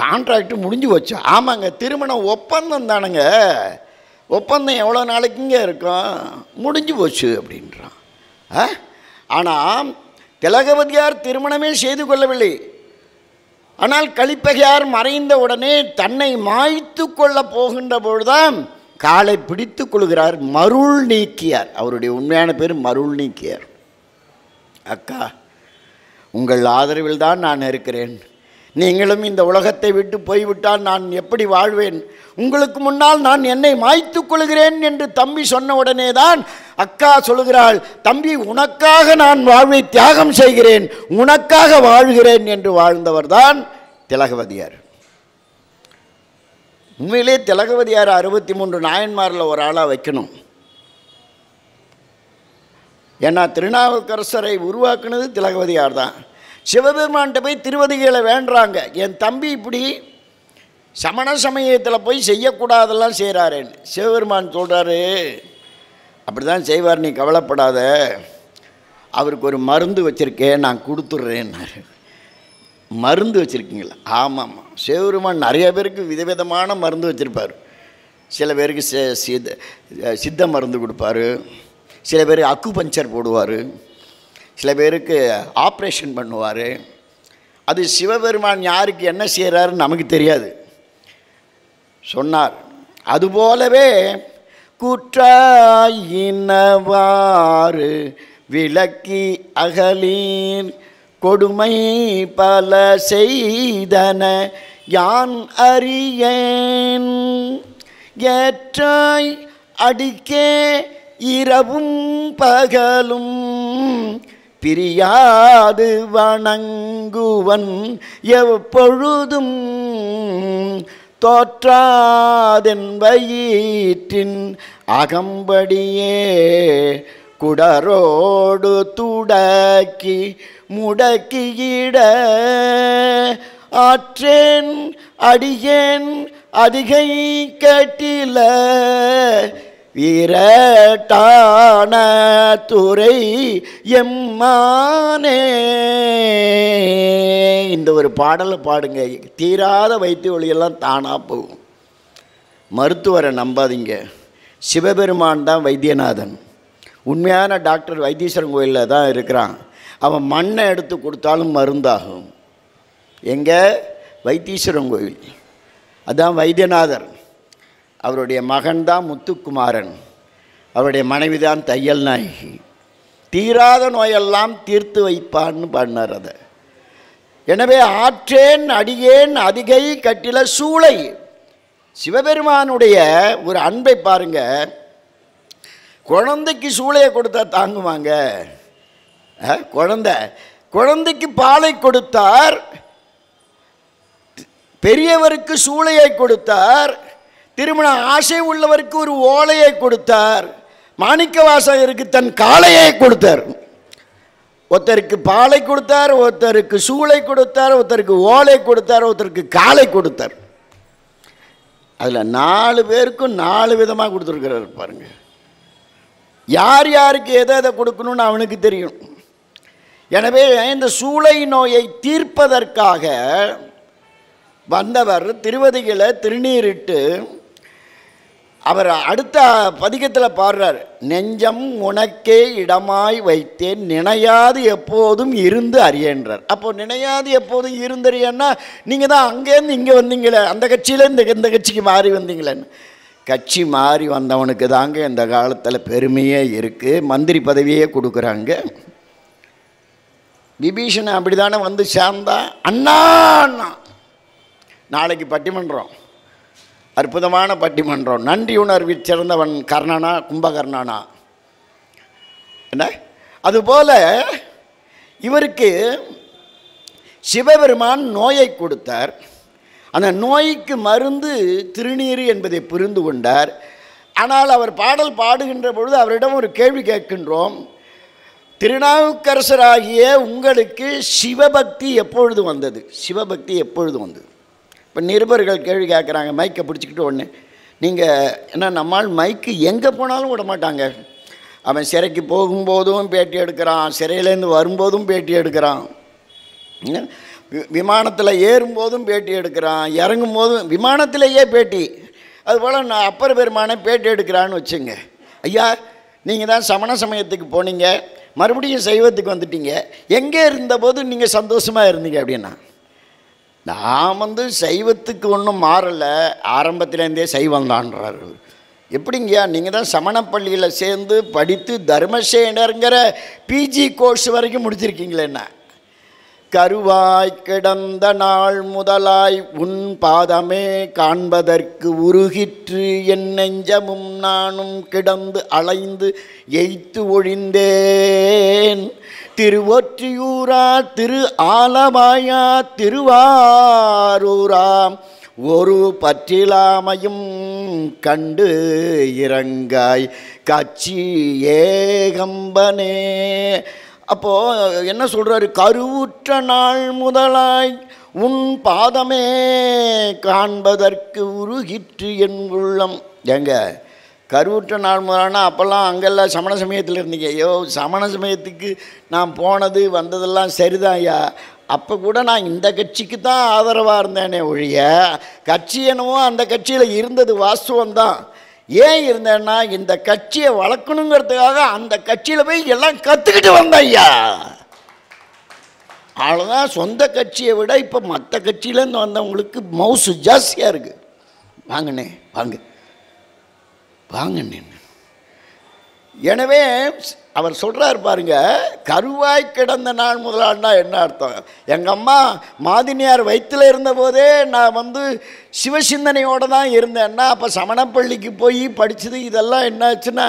கான்ட்ராக்ட் முடிஞ்சு போச்சு. ஆமாங்க திருமண ஒப்பந்தம் தானுங்க. ஒப்பந்தம் எவ்வளோ நாளைக்குங்க இருக்கும்? முடிஞ்சு போச்சு அப்படின்றான். ஆ? ஆனால் திலகவதியார் திருமணமே செய்து கொள்ளவில்லை. ஆனால் கலிப்பகையார் மறைந்த உடனே தன்னை மாய்த்து கொள்ள போகின்ற பொழுதுதான் காலை பிடித்து கொள்கிறார் மருள் நீக்கியார். அவருடைய உண்மையான பேர் மருள் நீக்கியார். அக்கா உங்கள் ஆதரவில் தான் நான் இருக்கிறேன். நீங்களும் இந்த உலகத்தை விட்டு போய்விட்டால் நான் எப்படி வாழ்வேன்? உங்களுக்கு முன்னால் நான் என்னை மாய்த்து கொள்கிறேன் என்று தம்பி சொன்ன உடனே தான் அக்கா சொல்கிறாள் தம்பி உனக்காக நான் வாழ்வை தியாகம் செய்கிறேன் உனக்காக வாழ்கிறேன் என்று வாழ்ந்தவர் தான் திலகவதியார். உண்மையிலே திலகவதியார் அறுபத்தி மூன்று நாயன்மாரில் ஒரு ஆளாக வைக்கணும். ஏன்னா திருநாவுக்கரசரை உருவாக்குனது திலகவதியார் தான் சிவபெருமான்கிட்ட போய் திருவதிகளை வேண்டுறாங்க. என் தம்பி இப்படி சமண சமயத்தில் போய் செய்யக்கூடாதெல்லாம் செய்கிறாரேன்னு சிவபெருமான் சொல்கிறாரு அப்படி தான் செய்வார் நீ கவலைப்படாத. அவருக்கு ஒரு மருந்து வச்சுருக்கேன் நான் கொடுத்துட்றேன்னாரு. மருந்து வச்சுருக்கீங்களா? ஆமாம் சிவபெருமான் நிறைய பேருக்கு விதவிதமான மருந்து வச்சுருப்பார். சில பேருக்கு சித்த சித்த மருந்து கொடுப்பாரு. சில பேர் அக்கு பஞ்சர் போடுவார். சில பேருக்கு ஆப்ரேஷன் பண்ணுவார். அது சிவபெருமான் யாருக்கு என்ன செய்கிறாருன்னு நமக்கு தெரியாது. சொன்னார். அதுபோலவே குற்றாயினவாறு விளக்கி அகலீர் கொடுமை பல செய்தன யான் அறியேன். ஏற்றாய் அடிக்கே இரவும் பகலும் பிரியாது வணங்குவன் எப்பொழுதும் தோற்றாதென்பயிற்றின் அகம்படியே குடரோடு துடக்கி முடக்கியிட ஆற்றேன் அடியேன் அதிகை கட்டில வீரட்டான துறை எம்மானே. இந்த ஒரு பாடலை பாடுங்க. தீராத வைத்திய ஒளியெல்லாம் தானாக போகும். மருத்துவரை நம்பாதீங்க. சிவபெருமான் தான் வைத்தியநாதன். உண்மையான டாக்டர் வைத்தீஸ்வரன் கோயிலில் தான் இருக்கிறான். அவன் மண்ணை எடுத்து கொடுத்தாலும் மருந்தாகும். எங்கே? வைத்தீஸ்வரன் கோயில். அதுதான் வைத்தியநாதர். அவருடைய மகன்தான் முத்துக்குமாரன். அவருடைய மனைவி தான் தையல் நாயகி. தீராத நோயெல்லாம் தீர்த்து வைப்பான்னு பண்ணார் அதை. எனவே ஆற்றேன் அடியேன் அதிகை கட்டில சூளை. சிவபெருமானுடைய ஒரு அன்பை பாருங்க. குழந்தைக்கு சூளையை கொடுத்தா தாங்குவாங்க. அஹ், குழந்தை. குழந்தைக்கு பாலை கொடுத்தார். பெரியவருக்கு சூளையை கொடுத்தார். திருமண ஆசை உள்ளவருக்கு ஒரு ஓலையை கொடுத்தார். மாணிக்க வாசகருக்கு தன் காளையை கொடுத்தார். ஒருத்தருக்கு பாலை கொடுத்தார் ஒருத்தருக்கு சூளை கொடுத்தார் ஒருத்தருக்கு ஓலை கொடுத்தார் ஒருத்தருக்கு காலை கொடுத்தார். அதில் நாலு பேருக்கும் நாலு விதமாக கொடுத்துருக்கிறார் பாருங்க. யார் யாருக்கு எதை எதை கொடுக்கணும்னு அவனுக்கு தெரியும். எனவே இந்த சூளை நோயை தீர்ப்பதற்காக வந்தவர் திருவதிகளை திருநீரிட்டு அவர் அடுத்த பதிகத்தில் பாடுறார் நெஞ்சம் உனக்கே இடமாய் வைத்தேன் நினையாது எப்போதும் இருந்து அறியன்றார். அப்போ நினையாது எப்போதும் இருந்து அறியன்னா நீங்கள் தான் அங்கேருந்து இங்கே வந்தீங்களே அந்த கட்சியிலேருந்து இந்த கட்சிக்கு மாறி வந்தீங்களேன்னு. கட்சி மாறி வந்தவனுக்கு தாங்க இந்த காலத்தில் பெருமையே இருக்குது மந்திரி பதவியே கொடுக்குறாங்க. விபீஷணன் அப்படி தானே வந்து சேர்ந்தா? அண்ணா அண்ணா. நாளைக்கு பட்டிமன்றம். அற்புதமான பட்டிமன்றம். நன்றி உணர்வில் சிறந்தவன் கர்ணனா கும்பகர்ணனா. என்ன? அதுபோல இவருக்கு சிவபெருமான் நோயை கொடுத்தார். அந்த நோய்க்கு மருந்து திருநீர் என்பதை புரிந்து கொண்டார். ஆனால் அவர் பாடல் பாடுகின்ற பொழுது அவரிடம் ஒரு கேள்வி கேட்கின்றோம். திருநாவுக்கரசராகிய உங்களுக்கு சிவபக்தி எப்பொழுது வந்தது? சிவபக்தி எப்பொழுது வந்தது? இப்போ நிருபர்கள் கேள்வி கேட்குறாங்க மைக்கை பிடிச்சிக்கிட்டு ஒன்று நீங்கள் என்ன நம்மால் மைக்கு எங்கே போனாலும் விட மாட்டாங்க. அவன் சிறைக்கு போகும்போதும் பேட்டி எடுக்கிறான் சிறையிலேருந்து வரும்போதும் பேட்டி எடுக்கிறான். விமானத்தில் ஏறும்போதும் பேட்டி எடுக்கிறான் இறங்கும் போதும் விமானத்திலேயே பேட்டி. அதுபோல் நான் அப்பர் பெருமானை பேட்டி எடுக்கிறான்னு வச்சுங்க. ஐயா நீங்கள் தான் சமண சமயத்துக்கு போனீங்க மறுபடியும் சைவத்துக்கு வந்துட்டீங்க. எங்கே இருந்தபோது நீங்கள் சந்தோஷமாக இருந்தீங்க அப்படின்னா? நான் வந்து சைவத்துக்கு ஒன்றும் மாறலை. ஆரம்பத்திலேருந்தே சைவம் எப்படிங்கய்யா நீங்கள் தான் சமணப்பள்ளியில் சேர்ந்து படித்து தர்மசேனருங்கிற பிஜி கோர்ஸ் வரைக்கும் முடிச்சிருக்கீங்களேண்ணா கருவாய் கிடந்த நாள் முதலாய் உன் பாதமே காண்பதற்கு உருகிற்று என் நெஞ்சமும் நானும் கிடந்து அலைந்து எய்த்து ஒழிந்தேன். திருவொற்றியூரா திரு ஆலமாயா திருவாரூராம் ஒரு பற்றிலாமையும் கண்டு இறங்காய். கட்சி ஏகம்பனே அப்போது என்ன சொல்கிறாரு கருவுற்ற நாள் முதலாய் உன் பாதமே காண்பதற்கு உருகிற்று என் உள்ளம். ஏங்க கருவுற்ற நாள் முதலானா அப்போல்லாம் அங்கெல்லாம் சமண சமயத்தில் இருந்தீங்க. ஐயோ சமண சமயத்துக்கு நான் போனது வந்ததெல்லாம் சரிதான் ஐயா. அப்போ கூட நான் இந்த கட்சிக்கு தான் ஆதரவாக இருந்தேனே ஒழிய கட்சி என்னவோ அந்த கட்சியில் இருந்தது வாஸ்தவம் தான் ஏன் இருந்தேன்னா இந்த கட்சியை வளர்க்கணுங்கிறதுக்காக அந்த கட்சியில் போய் எல்லாம் கற்றுக்கிட்டு வந்தேன் ஐயா. அவ்வளோதான் சொந்த கட்சியை விட இப்போ மற்ற கட்சியிலேருந்து வந்தவங்களுக்கு மவுசு ஜாஸ்தியாக இருக்குது வாங்கண்ணே வாங்க. வாங்கண்ணே எனவே அவர் சொல்கிறார் பாருங்க கருவாய் கிடந்த நாள் முதலாள்னா என்ன அர்த்தம்? எங்கள் அம்மா மாதினியார் வயிற்றில் இருந்தபோதே நான் வந்து சிவசிந்தனையோடு தான் இருந்தேன்னா அப்போ சமணப்பள்ளிக்கு போய் படித்தது இதெல்லாம் என்னாச்சுன்னா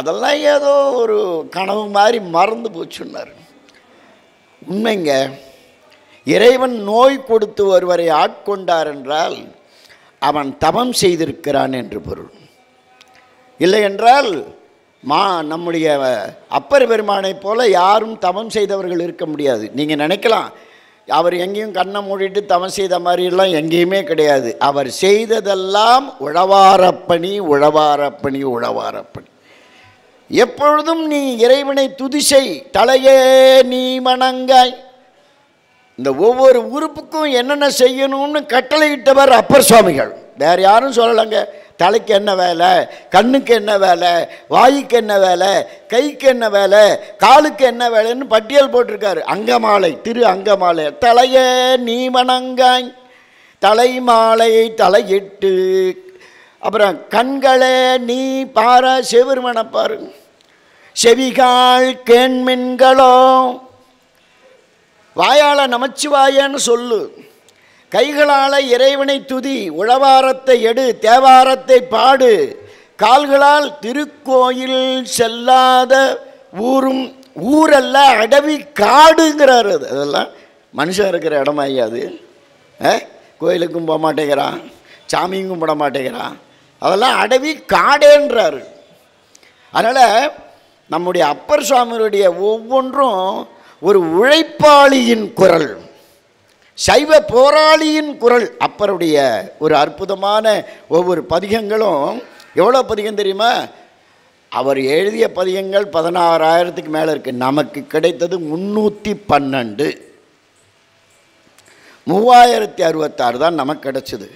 அதெல்லாம் ஏதோ ஒரு கனவு மாதிரி மறந்து போச்சுன்னார். உண்மைங்க இறைவன் நோய் கொடுத்து ஒருவரை ஆட்கொண்டார் என்றால் அவன் தவம் செய்திருக்கிறான் என்று பொருள். இல்லை என்றால் மா நம்முடைய அப்பர் பெருமானைப் போல யாரும் தவம் செய்தவர்கள் இருக்க முடியாது. நீங்கள் நினைக்கலாம் அவர் எங்கேயும் கண்ணை மூடிட்டு தவம் செய்த மாதிரிலாம் எங்கேயுமே கிடையாது. அவர் செய்ததெல்லாம் உழவாரப்பணி உழவாரப்பணி உழவாரப்பணி. எப்பொழுதும் நீ இறைவனை துதிசை தலையே நீ மணங்காய் இந்த ஒவ்வொரு உறுப்புக்கும் என்னென்ன செய்யணும்னு கட்டளையிட்டவர் அப்பர் சுவாமிகள். வேறு யாரும் சொல்லலைங்க. தலைக்கு என்ன வேலை? கண்ணுக்கு என்ன வேலை? வாய்க்கு என்ன வேலை? கைக்கு என்ன வேலை? காலுக்கு என்ன வேலைன்னு பட்டியல் போட்டிருக்காரு. அங்கமாலை திரு அங்கமாலை. தலையே நீ தலை தலைமாலையை தலையிட்டு அப்புறம் கண்களே நீ பார செவிர்மணப்பாரு செவிகால் கேண்மின்களோ. வாயால் நமச்சிவாயன்னு சொல்லு. கைகளால் இறைவனை துதி உழவாரத்தை எடு தேவாரத்தை பாடு. கால்களால் திருக்கோயில் செல்லாத ஊரும் ஊரல்ல அடவி காடுங்கிறாரு அது. அதெல்லாம் மனுஷன் இருக்கிற இடமா ஐயா அது? ஆ? கோயிலுக்கும் போக மாட்டேங்கிறான் சாமியும் கும்பிட மாட்டேங்கிறான். அதெல்லாம் அடவி காடேன்றாரு. அதனால் நம்முடைய அப்பர் சுவாமியுடைய ஒவ்வொன்றும் ஒரு உழைப்பாளியின் குரல். சைவ போராளியின் குரல் அப்பருடைய ஒரு அற்புதமான ஒவ்வொரு பதிகங்களும் எவ்வளோ பதிகம் தெரியுமா? அவர் எழுதிய பதிகங்கள் பதினாறாயிரத்துக்கு மேலே இருக்குது நமக்கு கிடைத்தது முந்நூற்றி பன்னெண்டு. மூவாயிரத்தி அறுபத்தாறு தான் நமக்கு கிடச்சிது.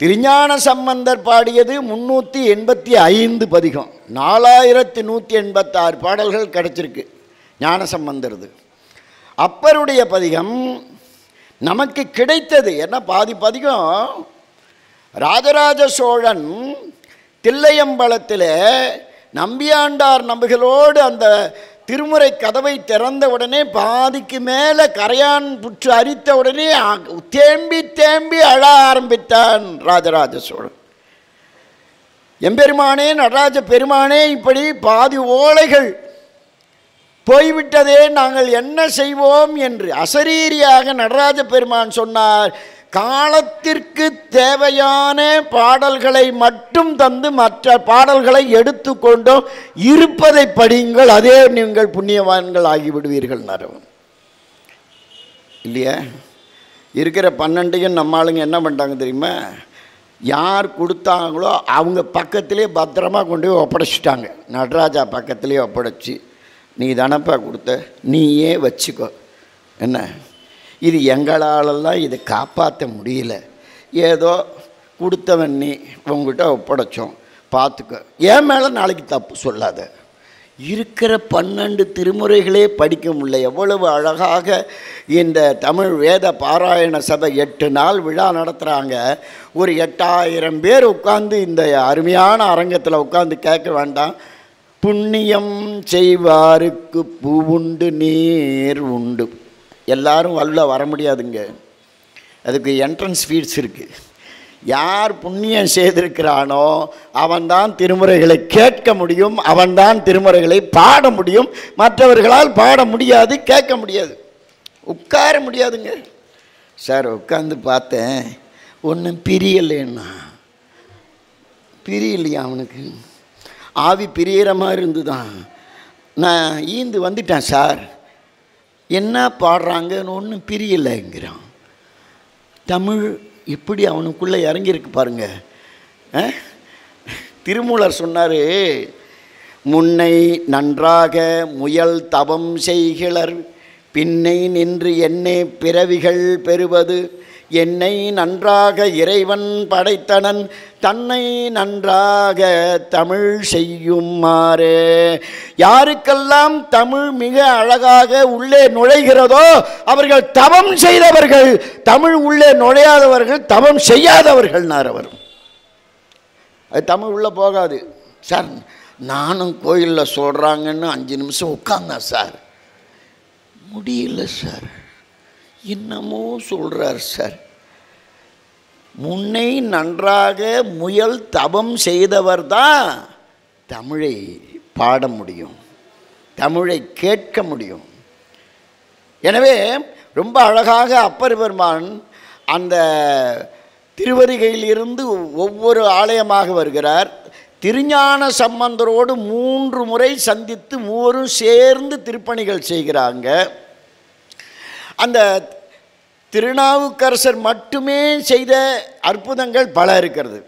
திருஞான சம்பந்தர் பாடியது முந்நூற்றி எண்பத்தி ஐந்து பதிகம். நாலாயிரத்தி நூற்றி எண்பத்தாறு பாடல்கள் கிடச்சிருக்கு ஞான சம்பந்தருது. அப்பருடைய பதிகம் நமக்கு கிடைத்தது. என்ன பாதி பதிகம்? ராஜராஜ சோழன் தில்லையம்பலத்தில் நம்பியாண்டார் நம்பிகளோடு அந்த திருமுறை கதவை திறந்த உடனே பாதிக்கு மேலே கரையான் புற்று அரித்த உடனே தேம்பி தேம்பி அழ ஆரம்பித்தான் ராஜராஜ சோழன். எம்பெருமானே நடராஜ பெருமானே இப்படி பாதி ஓலைகள் போய்விட்டதே நாங்கள் என்ன செய்வோம் என்று அசரீரியாக நடராஜ பெருமான் சொன்னார். காலத்திற்கு தேவையான பாடல்களை மட்டும் தந்து மற்ற பாடல்களை எடுத்துக்கொண்டோம். இருப்பதை படியுங்கள் அதே நீங்கள் புண்ணியவான்கள் ஆகிவிடுவீர்கள் நரவன் இல்லையா? இருக்கிற பன்னெண்டையும் நம்ம ஆளுங்க என்ன பண்ணிட்டாங்க தெரியுமா? யார் கொடுத்தாங்களோ அவங்க பக்கத்திலே பத்திரமா கொண்டு போய் ஒப்படைச்சிட்டாங்க. நடராஜா பக்கத்திலே ஒப்படைச்சி. நீ தானப்பா கொடுத்த? நீயே வச்சுக்கோ. என்ன? இது எங்களாலெல்லாம் இதை காப்பாற்ற முடியல. ஏதோ கொடுத்தவன் நீ உங்ககிட்ட ஒப்படைச்சோம். பார்த்துக்க என் மேலே நாளைக்கு தப்பு சொல்லாத. இருக்கிற பன்னெண்டு திருமுறைகளே படிக்க முடியல. எவ்வளவு அழகாக இந்த தமிழ் வேத பாராயண சபை எட்டு நாள் விழா நடத்துகிறாங்க ஒரு எட்டாயிரம் பேர் உட்காந்து இந்த அருமையான அரங்கத்தில் உட்காந்து கேட்க வேண்டாம். புண்ணியம் செய்வாருக்கு பூவுண்டு நீர் உண்டு. எல்லாரும் வல்ல வர முடியாதுங்க. அதுக்கு என்ட்ரன்ஸ் ஃபீஸ் இருக்குது யார் புண்ணியம் செய்திருக்கிறானோ அவன்தான் திருமுறைகளை கேட்க முடியும் அவன்தான் திருமுறைகளை பாட முடியும். மற்றவர்களால் பாட முடியாது கேட்க முடியாது. உட்கார முடியாதுங்க. சார் உட்காந்து பார்த்தேன். ஒன்றும் பிரியலைன்னா. பிரியலையா அவனுக்கு? ஆவி பிரியிற மாதிரி இருந்துதான். நான் ஈந்து வந்துட்டேன் சார். என்ன பாடுறாங்கன்னு ஒன்றும் பிரியலைங்கிறான். தமிழ் எப்படி அவனுக்குள்ளே இறங்கியிருக்கு பாருங்க. திருமூலர் சொன்னார் முன்னை நன்றாக முயல் தவம் செய்கிலர் பின்னை நின்று என்னே பிறவிகள் பெறுவது என்னை நன்றாக இறைவன் படைத்தனன் தன்னை நன்றாக தமிழ் செய்யுமாறு. யாருக்கெல்லாம் தமிழ் மிக அழகாக உள்ளே நுழைகிறதோ அவர்கள் தவம் செய்தவர்கள் தமிழ் உள்ளே நுழையாதவர்கள் தவம் செய்யாதவர்கள் அவர். அது தமிழ் உள்ளே போகாது. சார் நானும் கோயிலில் சொல்கிறாங்கன்னு அஞ்சு நிமிஷம் உட்காந்தேன் சார். முடியல சார். என்னமோ சொல்கிறார் சார். முன்னை நன்றாக முயல் தவம் செய்தவர் தான் தமிழை பாட முடியும் தமிழை கேட்க முடியும். எனவே ரொம்ப அழகாக அப்பர் பெருமான் அந்த திருவரிகையிலிருந்து ஒவ்வொரு ஆலயமாக வருகிறார். திருஞான சம்பந்தரோடு மூன்று முறை சந்தித்து மூவரும் சேர்ந்து திருப்பணிகள் செய்கிறாங்க. அந்த திருநாவுக்கரசர் மட்டுமே செய்த அற்புதங்கள் பல இருக்கிறது.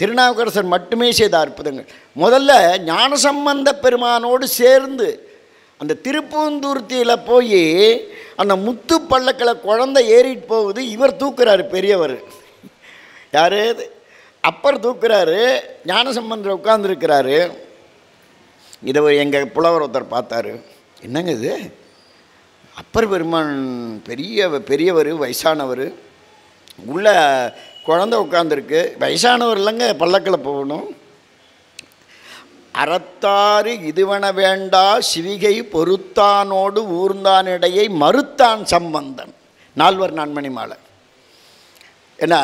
திருநாவுக்கரசர் மட்டுமே செய்த அற்புதங்கள். முதல்ல ஞானசம்பந்த பெருமானோடு சேர்ந்து அந்த திருப்பூந்தூர்த்தியில் போய் அந்த முத்து பள்ளக்கில் குழந்தை ஏறிட்டு போகுது இவர் தூக்குறாரு பெரியவர். யார்? அப்பர் தூக்குறாரு ஞானசம்பந்தர் உட்காந்துருக்கிறாரு இதை எங்கள் புலவர் ஒருத்தர் பார்த்தாரு. என்னங்க இது? அப்பர் பெருமான் பெரிய பெரியவர் வயசானவர். உள்ள குழந்த உட்காந்துருக்கு வயசானவர் இல்லைங்க பல்லக்கில் போகணும். அறத்தாறு இதுவன வேண்டா சிவிகை பொறுத்தானோடு ஊர்ந்தானிடையை மறுத்தான் சம்பந்தன். நால்வர் நான்மணி மாலை என்ன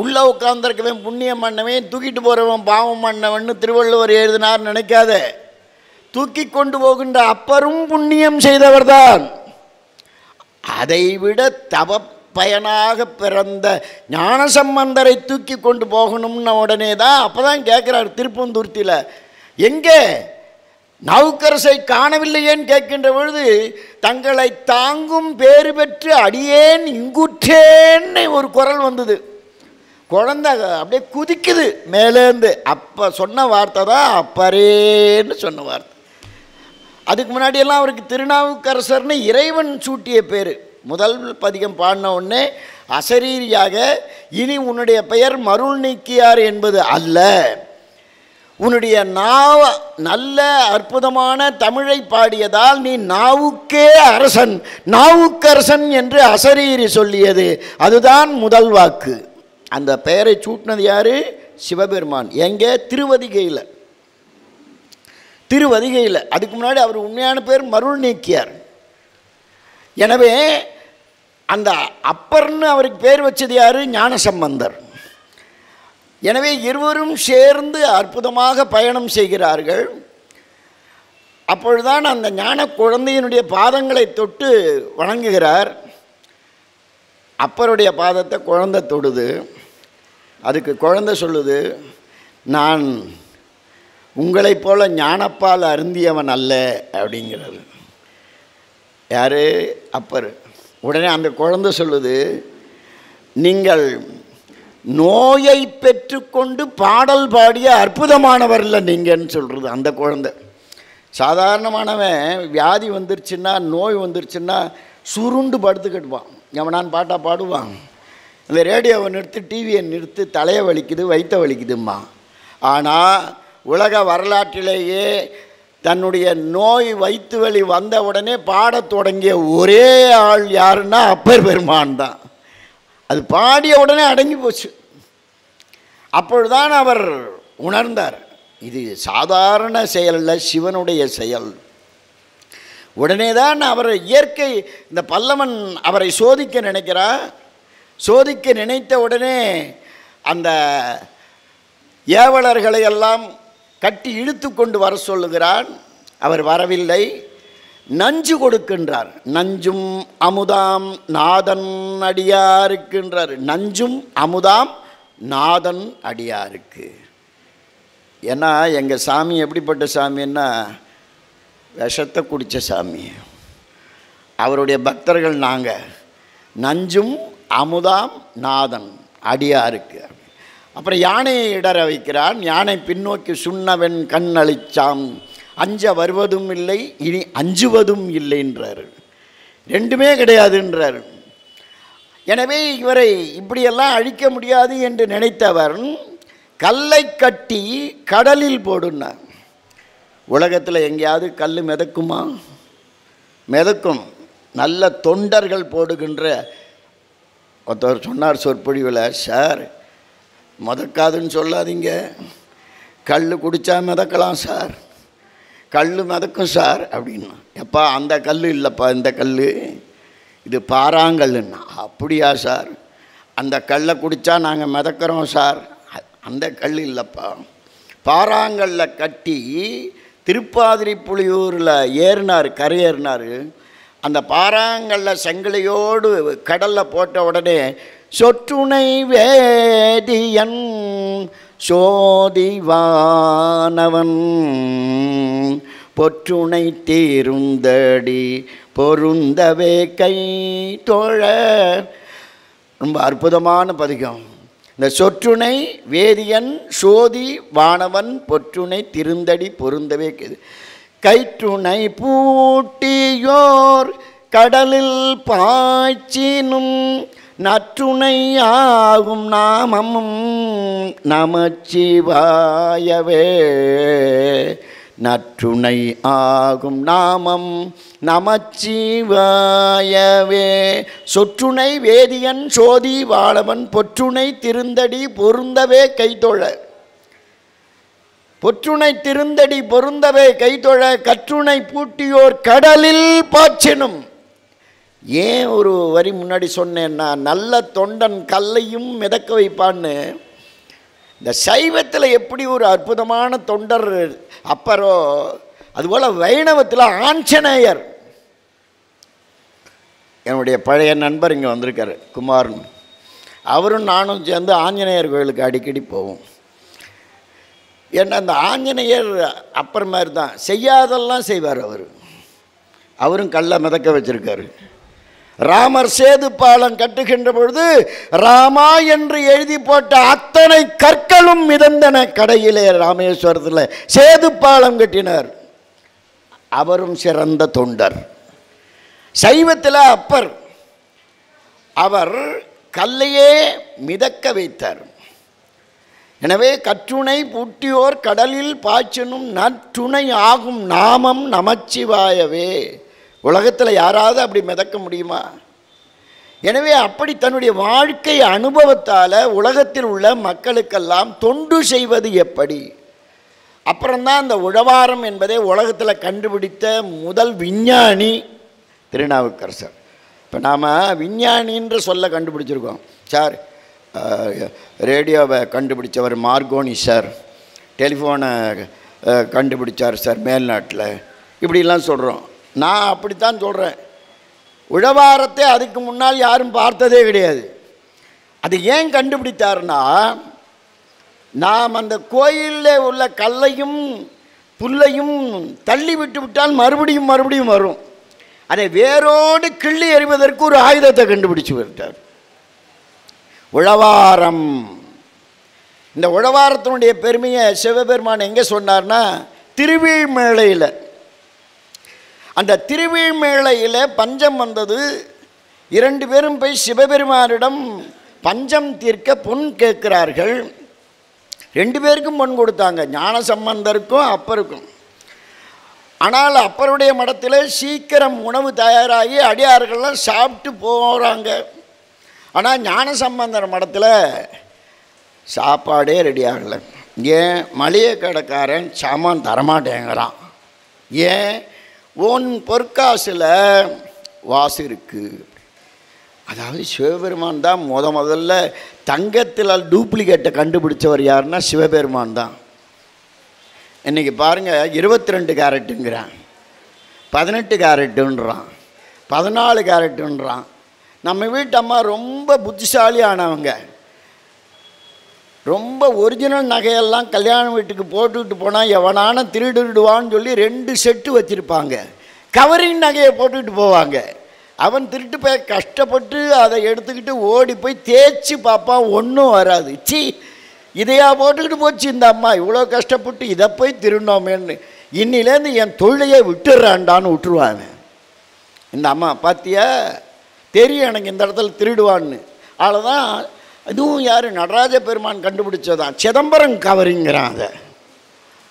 உள்ளே உட்காந்துருக்கவன் புண்ணியம் பண்ணவன் தூக்கிட்டு போகிறவன் பாவம் பண்ணவன்னு திருவள்ளுவர் எழுதினார் நினைக்காத. தூக்கி கொண்டு போகின்ற அப்பரும் புண்ணியம் செய்தவர்தான். அதைவிட தவ பயனாக பிறந்த ஞானசம்பந்தரை தூக்கி கொண்டு போகணும்னு உடனே தான் அப்போ தான் கேட்குறாரு திருப்பந்தூர்த்தியில் எங்கே? நவுக்கரசை காணவில்லையேன்னு கேட்கின்ற பொழுது தங்களை தாங்கும் பேறு பெற்று அடியேன் இங்குற்றேன்னு ஒரு குரல் வந்தது. குழந்தை அப்படியே குதிக்குது மேலேருந்து அப்போ சொன்ன வார்த்தை தான் அப்பரேன்னு சொன்ன வார்த்தை. அதுக்கு முன்னாடியெல்லாம் அவருக்கு திருநாவுக்கரசர்னு இறைவன் சூட்டிய பேர். முதல் பதிகம் பாடின உடனே அசரீரியாக இனி உன்னுடைய பெயர் மருள் நீக்கியார் என்பது அல்ல. உன்னுடைய நாவ நல்ல அற்புதமான தமிழை பாடியதால் நீ நாவுக்கே அரசன் நாவுக்கரசன் என்று அசரீரி சொல்லியது. அதுதான் முதல் வாக்கு. அந்த பெயரை சூட்டினது யாரு? சிவபெருமான். எங்கே? திருவதிகையில். திருவதிகையில். அதுக்கு முன்னாடி அவர் உண்மையான பேர் மருள் நீக்கியார். எனவே அந்த அப்பர்னு அவருக்கு பேர் வச்சது யார்? ஞானசம்பந்தர். எனவே இருவரும் சேர்ந்து அற்புதமாக பயணம் செய்கிறார்கள். அப்பொழுதுதான் அந்த ஞான குழந்தையினுடைய பாதங்களை தொட்டு வணங்குகிறார். அப்பருடைய பாதத்தை குழந்தை தொடுது. அதுக்கு குழந்தை சொல்லுது நான் உங்களைப் போல ஞானப்பால் அருந்தியவன் அல்ல அப்படிங்கிறது. யார்? அப்பர். உடனே அந்த குழந்தை சொல்லுது நீங்கள் நோயை பெற்றுக்கொண்டு பாடல் பாடிய அற்புதமானவர் இல்லை நீங்கன்னு சொல்கிறது அந்த குழந்தை. சாதாரணமானவன் வியாதி வந்துருச்சுன்னா நோய் வந்துருச்சுன்னா சுருண்டு படுத்துக்கிட்டுவான் எவனான் பாட்டாக பாடுவான். இந்த ரேடியோவை நிறுத்து டிவியை நிறுத்து தலையை வலிக்குது வயிற்ற வலிக்குதும்மா ஆனால் உலக வரலாற்றிலேயே தன்னுடைய நோய் வயிற்று வலி வந்த உடனே பாடத் தொடங்கிய ஒரே ஆள் யாருன்னா அப்பர் பெருமான் தான். அது பாடிய உடனே அடங்கி போச்சு. அப்பொழுதுதான் அவர் உணர்ந்தார் இது சாதாரண செயலில் சிவனுடைய செயல். உடனே தான் அவர் இயற்கை இந்த பல்லவன் அவரை சோதிக்க நினைக்கிறார் சோதிக்க நினைத்த உடனே அந்த ஏவலர்களை எல்லாம் கட்டி இழுத்து கொண்டு வர சொல்லுகிறான். அவர் வரவில்லை. நஞ்சு கொடுக்கின்றார். நஞ்சும் அமுதாம் நாதன் அடியாருக்குன்றார். நஞ்சும் அமுதாம் நாதன் அடியாருக்கு. ஏன்னா எங்கள் சாமி எப்படிப்பட்ட சாமின்னா விஷத்தை குடித்த சாமி. அவருடைய பக்தர்கள் நாங்கள் நஞ்சும் அமுதாம் நாதன் அடியாருக்கு. அப்புறம் யானையை இடற வைக்கிறான். யானை பின்னோக்கி சுண்ணவன் கண் அளிச்சாம் அஞ்ச வருவதும் இல்லை இனி அஞ்சுவதும் இல்லைன்றார் ரெண்டுமே கிடையாதுன்றார். எனவே இவரை இப்படியெல்லாம் அழிக்க முடியாது என்று நினைத்தவர் கல்லை கட்டி கடலில் போடுனார். உலகத்தில் எங்கேயாவது கல் மிதக்குமா? மிதக்கும். நல்ல தொண்டர்கள் போடுகின்ற ஒருத்தவர் சொன்னார் சொற்பொழிவில் சார் மதக்காதுன்னு சொல்லாதீங்க. கல் குடித்தா மிதக்கலாம் சார். கல் மிதக்கும் சார் அப்படின்னா. எப்பா அந்த கல் இல்லைப்பா இந்த கல் இது பாறாங்கல்லுன்னா. அப்படியா சார்? அந்த கல்லை குடித்தா நாங்கள் மிதக்கிறோம் சார். அந்த கல் இல்லைப்பா. பாறாங்கல்ல கட்டி திருப்பாதிரி புலியூரில் ஏறினார் கரையேறினார் அந்த பாறாங்கல்ல செங்கலையோடு கடலில் போட்ட உடனே சொற்றுணை வேதியன் சோதிவானவன். பொற்றுணை தீருந்தடி பொருந்தவே கை தோழ. ரொம்ப அற்புதமான பதிகம். இந்த சொற்றுணை வேதியன் சோதி வானவன் பொற்றுணை திருந்தடி பொருந்தவே கெது கைற்றுணை பூட்டியோர் கடலில் பாய்ச்சினும் நற்றுணை ஆகும் நாமமும் நமச்சிவாயவே. நற்றுணை ஆகும் நாமம் நமச்சிவாயவே. சொற்றுணை வேதியன் சோதி வாழவன் பொற்றுணை திருந்தடி பொருந்தவே கைத்தொழ பொற்றுணை திருந்தடி பொருந்தவே கைத்தொழ கற்றுணை பூட்டியோர் கடலில் பாய்ச்சினும். ஏன் ஒரு வரி முன்னாடி சொன்னேன்னா நல்ல தொண்டன் கல்லையும் மிதக்க வைப்பான்னு. இந்த சைவத்தில் எப்படி ஒரு அற்புதமான தொண்டர் அப்பரோ அதுபோல் வைணவத்தில் ஆஞ்சநேயர். என்னுடைய பழைய நண்பர் இங்கே வந்திருக்காரு குமார்னு அவரும் நானும் சேர்ந்து ஆஞ்சநேயர் கோயிலுக்கு அடிக்கடி போவோம். ஏன்னா அந்த ஆஞ்சநேயர் அப்புறம் மாதிரி தான் செய்யாதெல்லாம் செய்வார் அவர். அவரும் கல்லை மிதக்க வச்சிருக்காரு. ராமர் சேது பாலம் கட்டுகின்ற பொழுது ராமா என்று எழுதி போட்ட அத்தனை கற்களும் மிதந்தன கடையிலே ராமேஸ்வரத்தில். சேது பாலம் கட்டினார். அவரும் சிறந்த தொண்டர். சைவத்தில் அப்பர். அவர் கல்லையே மிதக்க வைத்தார். எனவே கற்றுணை பூட்டியோர் கடலில் பாய்ச்சனும் நற்றுணை ஆகும் நாமம் நமச்சிவாயவே. உலகத்தில் யாராவது அப்படி மிதக்க முடியுமா? எனவே அப்படி தன்னுடைய வாழ்க்கை அனுபவத்தால் உலகத்தில் உள்ள மக்களுக்கெல்லாம் தொண்டு செய்வது எப்படி? அப்புறம்தான் அந்த உழவாரம் என்பதை உலகத்தில் கண்டுபிடித்த முதல் விஞ்ஞானி திருநாவுக்கரசர். இப்போ நாம் விஞ்ஞானின்ற சொல்ல கண்டுபிடிச்சிருக்கோம். சார் ரேடியோவை கண்டுபிடிச்சவர் மார்கோனி சார் டெலிஃபோனை கண்டுபிடிச்சார் சார் மேல்நாட்டில். இப்படிலாம் சொல்கிறோம் நான் அப்படித்தான் சொல்கிறேன் உழவாரத்தை அதுக்கு முன்னால் யாரும் பார்த்ததே கிடையாது. அது ஏன் கண்டுபிடித்தாருன்னா நாம் அந்த கோயிலில் உள்ள கல்லையும் புல்லையும் தள்ளி விட்டு விட்டால் மறுபடியும் மறுபடியும் வரும். அதை வேரோடு கிள்ளி எறிவதற்கு ஒரு ஆயுதத்தை கண்டுபிடிச்சு விட்டார். உழவாரம் இந்த உழவாரத்தினுடைய பெருமையை சிவபெருமான் எங்கே சொன்னார்னா திருவீழ்மேளையில். அந்த திருவிழ்மேளையில் பஞ்சம் வந்தது. இரண்டு பேரும் போய் சிவபெருமானிடம் பஞ்சம் தீர்க்க பொன் கேட்கிறார்கள். ரெண்டு பேருக்கும் பொன் கொடுத்தாங்க. ஞான சம்பந்தருக்கும் அப்பருக்கும். ஆனால் அப்பருடைய மடத்தில் சீக்கிரம் உணவு தயாராகி அடியார்கள்லாம் சாப்பிட்டு போகிறாங்க ஆனால் ஞான சம்பந்தர் மடத்தில் சாப்பாடே ரெடி ஆகலை. ஏன் மளிகை கடைக்காரன் சாமான் தரமாட்டேங்கிறான். ஏன் உன் பொற்காசில் வாசு இருக்குது அதாவது சிவபெருமான் தான் முத முதல்ல தங்கத்தில் டூப்ளிகேட்டை கண்டுபிடிச்சவர் யாருன்னா சிவபெருமான் தான். இன்றைக்கி பாருங்கள் இருபத்தி ரெண்டு கேரட்டுங்கிறான் பதினெட்டு கேரட்டுன்றான் பதினாலு கேரட்டுன்றான். நம்ம வீட்டு அம்மா ரொம்ப புத்திசாலியானவங்க. ரொம்ப ஒரிஜினல் நகையெல்லாம் கல்யாண வீட்டுக்கு போட்டுக்கிட்டு போனால் எவனான திருடிடுவான்னு சொல்லி ரெண்டு செட்டு வச்சுருப்பாங்க. கவரிங் நகையை போட்டுக்கிட்டு போவாங்க. அவன் திருட்டு போய் கஷ்டப்பட்டு அதை எடுத்துக்கிட்டு ஓடி போய் தேய்ச்சி பார்ப்பான் ஒன்றும் வராது. சி இதையா போட்டுக்கிட்டு போச்சு இந்த அம்மா. இவ்வளோ கஷ்டப்பட்டு இதை போய் திருடினோமேன்னு இன்னிலேருந்து என் தொழிலையே விட்டுடுறான்டான்னு விட்டுருவான். இந்த அம்மா பார்த்தியா தெரியும் எனக்கு இந்த இடத்துல திருடுவான்னு. அவ்வளோதான் அதுவும் யார்? நடராஜ பெருமான் கண்டுபிடிச்சதான் சிதம்பரம் கவரிங்கிறான் அதை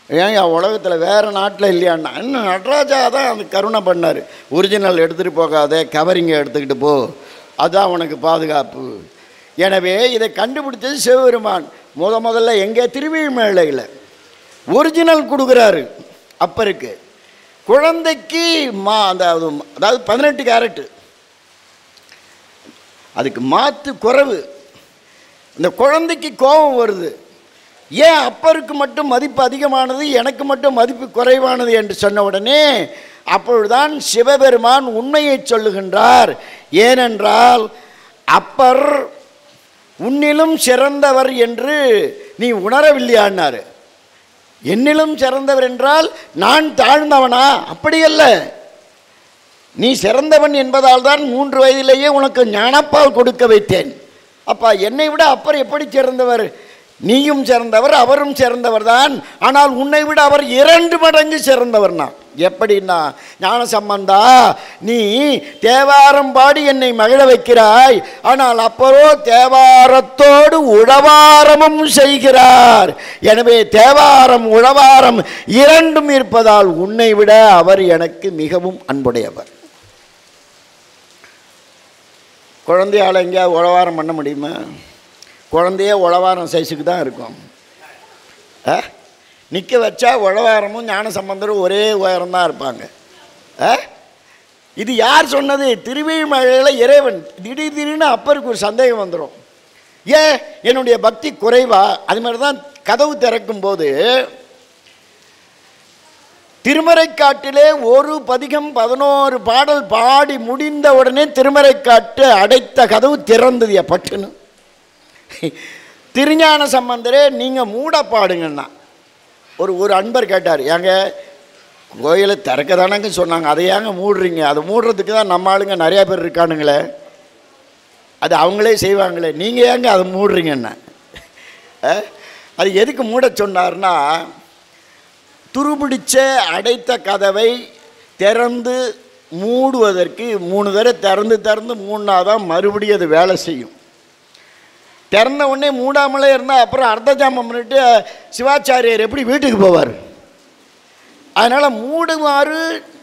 ஏன் உலகத்தில் வேறு நாட்டில் இல்லையான்னா இன்னும் நடராஜா தான் அந்த கருணை பண்ணார். ஒரிஜினல் எடுத்துகிட்டு போகாத கவரிங்கை எடுத்துக்கிட்டு போ. அதுதான் உனக்கு பாதுகாப்பு. எனவே இதை கண்டுபிடிச்சது சிவபெருமான். முத முதல்ல எங்கே? திருவிழ்மேளையில் ஒரிஜினல் கொடுக்குறாரு. அப்பருக்கு குழந்தைக்கு மா அந்த அதாவது பதினெட்டு கேரட்டு. அதுக்கு மாற்று குறைவு. இந்த குழந்தைக்கு கோபம் வருது. ஏன் அப்பருக்கு மட்டும் மதிப்பு அதிகமானது எனக்கு மட்டும் மதிப்பு குறைவானது என்று சொன்ன உடனே அப்பொழுதுதான் சிவபெருமான் உண்மையை சொல்லுகின்றார். ஏனென்றால் அப்பர் உன்னிலும் சிறந்தவர் என்று நீ உணரவில்லையான்னாரு. என்னிலும் சிறந்தவர் என்றால் நான் தாழ்ந்தவனா? அப்படியல்ல. நீ சிறந்தவன் என்பதால் தான் மூன்று வயதிலேயே உனக்கு ஞானப்பால் கொடுக்க வைத்தேன். அப்பா என்னை விட அப்பர் எப்படி சிறந்தவர்? நீயும் சிறந்தவர் அவரும் சிறந்தவர் தான் ஆனால் உன்னை விட அவர் இரண்டு மடங்கு சிறந்தவர்னா. எப்படின்னா ஞான சம்பந்தா நீ தேவாரம் பாடி என்னை மகிழ வைக்கிறாய். ஆனால் அப்பரோ தேவாரத்தோடு உழவாரமும் செய்கிறார். எனவே தேவாரம் உழவாரம் இரண்டும் இருப்பதால் உன்னை விட அவர் எனக்கு மிகவும் அன்புடையவர். குழந்தையால் எங்கேயாவது உழவாரம் பண்ண முடியுமா? குழந்தையே உழவாரம் சைஸுக்கு தான் இருக்கும். ஆ? நிற்க வச்சா உழவாரமும் ஞான சம்பந்தரும் ஒரே உயரம் தான் இருப்பாங்க. ஆ? இது யார் சொன்னது? திருவிழிமழையில் இறைவன். திடீர் திடீர்னு அப்பருக்கு ஒரு சந்தேகம் வந்துடும் ஏன்? என்னுடைய பக்தி குறைவா? அது மாதிரி தான் கதவு திறக்கும் போது திருமறைக்காட்டிலே ஒரு பதிகம் பதினோரு பாடல் பாடி முடிந்த உடனே திருமறைக்காட்டு அடைத்த கதவு திறந்தது பட்டுன்னு. திருஞான சம்பந்தரே நீங்கள் மூட பாடுங்கண்ணா ஒரு ஒரு அன்பர் கேட்டார் ஏங்க கோயிலை திறக்க தானங்க சொன்னாங்க அதை ஏங்க மூடுறீங்க? அதை மூடுறதுக்கு தான் நம்ம ஆளுங்க நிறையா பேர் இருக்கானுங்களே. அது அவங்களே செய்வாங்களே நீங்கள் ஏங்க அதை மூடுறீங்கண்ணா அது எதுக்கு மூட சொன்னார்னா துருபிடிச்ச அடைத்த கதவை திறந்து மூடுவதற்கு மூணு தடவை திறந்து திறந்து மூணாதான் மறுபடியும் அது வேலை செய்யும். திறந்த உடனே மூடாமலே இருந்தால் அப்புறம் அர்த்த ஜாமம் பண்ணிட்டு சிவாச்சாரியர் எப்படி வீட்டுக்கு போவார்? அதனால் மூடுமாறு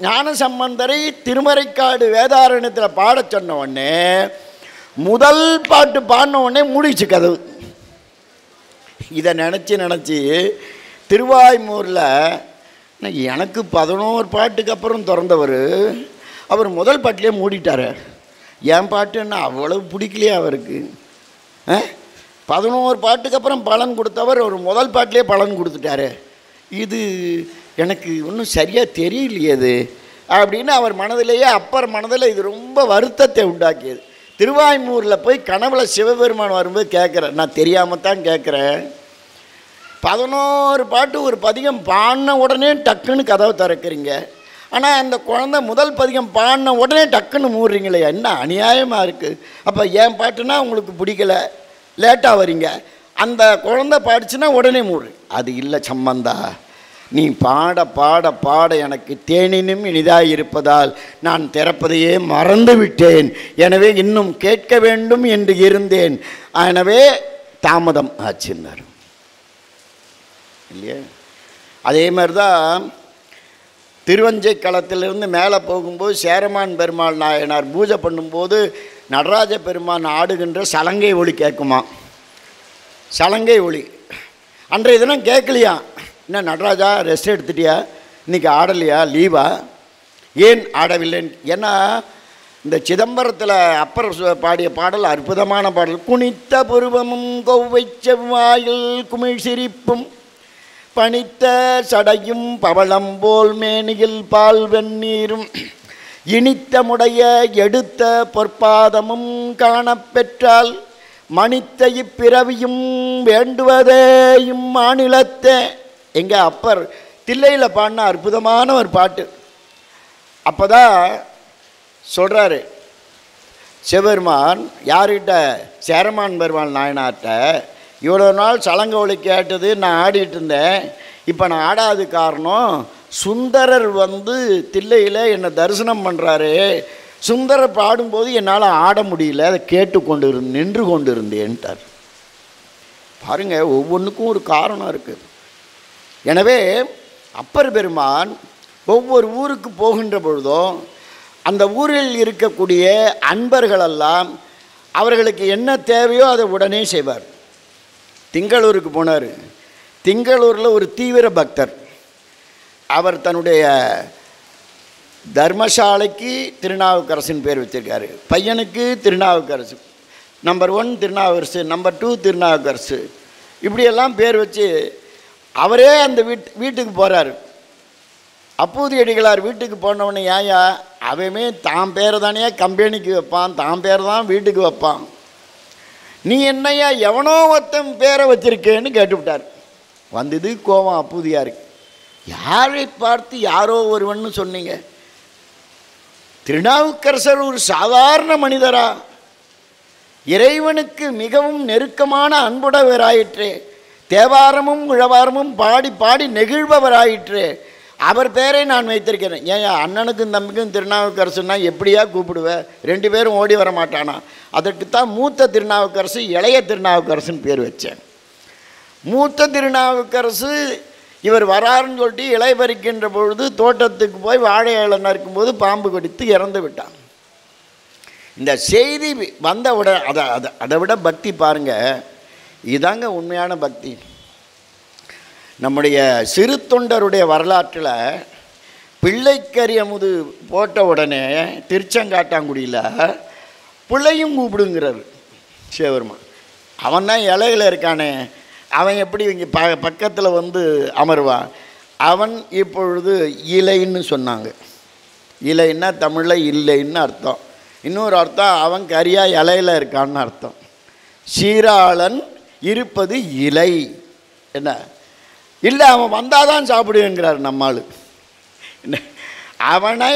ஞான சம்பந்தரை திருமறைக்காடு வேதாரண்யத்தில் பாட சொன்ன உடனே முதல் பாட்டு பாடின உடனே மூடிச்சு கதவு. இதை நினச்சி நினச்சி திருவாய்மூரில் எனக்கு பதினோரு பாட்டுக்கு அப்புறம் திறந்தவர். அவர் முதல் பாட்டிலே மூடிட்டார். என் பாட்டுன்னா அவ்வளவு பிடிக்கலையே அவருக்கு? ஆ? பதினோரு பாட்டுக்கு அப்புறம் பலன் கொடுத்தவர் ஒரு முதல் பாட்டிலே பலன் கொடுத்துட்டாரு. இது எனக்கு ஒன்றும் சரியாக தெரியலையே அது அப்படின்னு அவர் மனதிலேயே அப்பர் மனதில் இது ரொம்ப வருத்தத்தை உண்டாக்கியது. திருவாய்மூரில் போய் கனவுல சிவபெருமான் வரும்போது கேட்குறேன் நான் தெரியாமல் தான் கேட்குறேன். பதினோரு பாட்டு ஒரு பதிகம் பாடின உடனே டக்குன்னு கதவை திறக்கிறீங்க. ஆனால் அந்த குழந்தை முதல் பதிகம் பாடின உடனே டக்குன்னு மூடுறீங்களே என்ன அநியாயமாக இருக்குது அப்போ என் பாட்டுனா உங்களுக்கு பிடிக்கல லேட்டாக வரீங்க. அந்த குழந்தை பாடிச்சுன்னா உடனே மூடு. அது இல்லை சம்மந்தா நீ பாட பாட பாட எனக்கு தேனினும் இனிதாக இருப்பதால் நான் திறப்பதையே மறந்து விட்டேன். எனவே இன்னும் கேட்க வேண்டும் என்று இருந்தேன். எனவே தாமதம் ஆச்சுன்னார். இல்லையா? அதே மாதிரி தான் திருவஞ்சை களத்திலிருந்து மேலே போகும்போது சேரமான் பெருமாள் நாயனார் பூஜை பண்ணும்போது நடராஜ பெருமான் ஆடுகின்ற சலங்கை ஒளி கேட்குமா? சலங்கை ஒளி. அன்றைய தினம் கேட்கலையா? என்ன நடராஜா ரெஸ்ட் எடுத்துட்டியா? இன்றைக்கி ஆடலையா? லீவா ஏன் ஆடவில்லைன்னு? ஏன்னா இந்த சிதம்பரத்தில் அப்பர் பாடிய பாடல் அற்புதமான பாடல். குனித்த புருவமும் கொவ்வை செவ்வாயில் குமிழ் சிரிப்பும். பணித்த சடையும் பவளம் போல் மேனியில் பால் வெந்நீரும். இனித்த முடைய எடுத்த பொற்பாதமும் காணப்பெற்றால் மணித்த இப்பிறவியும் வேண்டுவதேயும் மாநிலத்தே எங்கள் அப்பர் தில்லையில் பாடின அற்புதமான ஒரு பாட்டு. அப்போதான் சொல்கிறாரு சிவபெருமான் யார்கிட்ட சேரமான் பெருமாள் நாயனார்கிட்ட இவ்வளோ நாள் சலங்க கேட்டது நான் ஆடிட்டு இருந்தேன். இப்போ நான் ஆடாது காரணம் சுந்தரர் வந்து தில்லையில் என்னை தரிசனம் பண்ணுறாரு சுந்தரர் பாடும்போது என்னால் ஆட முடியல அதை கேட்டு கொண்டு இரு நின்று கொண்டு இருந்தேன்ட்டார். பாருங்கள் ஒவ்வொன்றுக்கும் ஒரு காரணம் இருக்குது எனவே அப்பர் பெருமான் ஒவ்வொரு ஊருக்கு போகின்ற பொழுதும் அந்த ஊரில் இருக்கக்கூடிய அன்பர்களெல்லாம் அவர்களுக்கு என்ன தேவையோ அதை உடனே செய்வார். திங்களூருக்கு போனார். திங்களூரில் ஒரு தீவிர பக்தர். அவர் தன்னுடைய தர்மசாலைக்கு திருநாவுக்கரசுன்னு பேர் வச்சிருக்காரு. பையனுக்கு Thirunavukkarasu. Number one Thirunavukkarasu number two Thirunavukkarasu. இப்படியெல்லாம் பேர் வச்சு அவரே அந்த வீட் வீட்டுக்கு போகிறாரு அப்பூதி அடிகளார் வீட்டுக்கு போனவொடனே ஏயா அவமே தான் பேரை தானே கம்பெனிக்கு வைப்பான் தான் பேர் தான் வீட்டுக்கு வைப்பான். நீ என்னையா எவனோ ஒருத்தன் பேரை வச்சிருக்கேன்னு கேட்டுவிட்டார். வந்தது கோவம் அப்பூதியாருக்கு யாரை பார்த்து யாரோ ஒருவன் சொன்னீங்க? திருநாவுக்கரசர் ஒரு சாதாரண மனிதரா? இறைவனுக்கு மிகவும் நெருக்கமான அன்புடவராயிற்று தேவாரமும் உழவாரமும் பாடி பாடி நெகிழ்பவராயிற்று. அவர் பேரை நான் வைத்திருக்கிறேன். ஏன் அண்ணனுக்கும் தம்பிக்கும் திருநாவுக்கரசுன்னா எப்படியா கூப்பிடுவேன் ரெண்டு பேரும் ஓடி வர மாட்டானா? அதற்குத்தான் மூத்த திருநாவுக்கரசு இளைய திருநாவுக்கரசுன்னு பேர் வச்சேன். மூத்த திருநாவுக்கரசு இவர் வராருன்னு சொல்லிட்டு இலை பறிக்கின்ற பொழுது தோட்டத்துக்கு போய் வாழை இலை நறுக்கும்போது பாம்பு கடித்து இறந்து விட்டான். இந்த செய்தி வந்த விட அதை அதை அதை விட பக்தி பாருங்கள் இதாங்க உண்மையான பக்தி. நம்முடைய சிறு தொண்டருடைய வரலாற்றில் பிள்ளைக்கரியமுது போட்ட உடனே திருச்செங்காட்டாங்குடியில் பிள்ளையும் கூப்பிடுங்கிறார் சிவபெருமான். அவன் தான் இலையில இருக்கானே அவன் எப்படி இங்கே ப பக்கத்தில் வந்து அமருவான்? அவன் இப்பொழுது இலைன்னு சொன்னாங்க. இலைன்னா தமிழில் இல்லைன்னு அர்த்தம். இன்னொரு அர்த்தம் அவன் கரியாக இலையில் இருக்கான்னு அர்த்தம். சீராளன் இருப்பது இலை. என்ன? இல்லை அவன் வந்தால் தான் சாப்பிடுவேங்கிறார் நம்மாள். என்ன? அவனை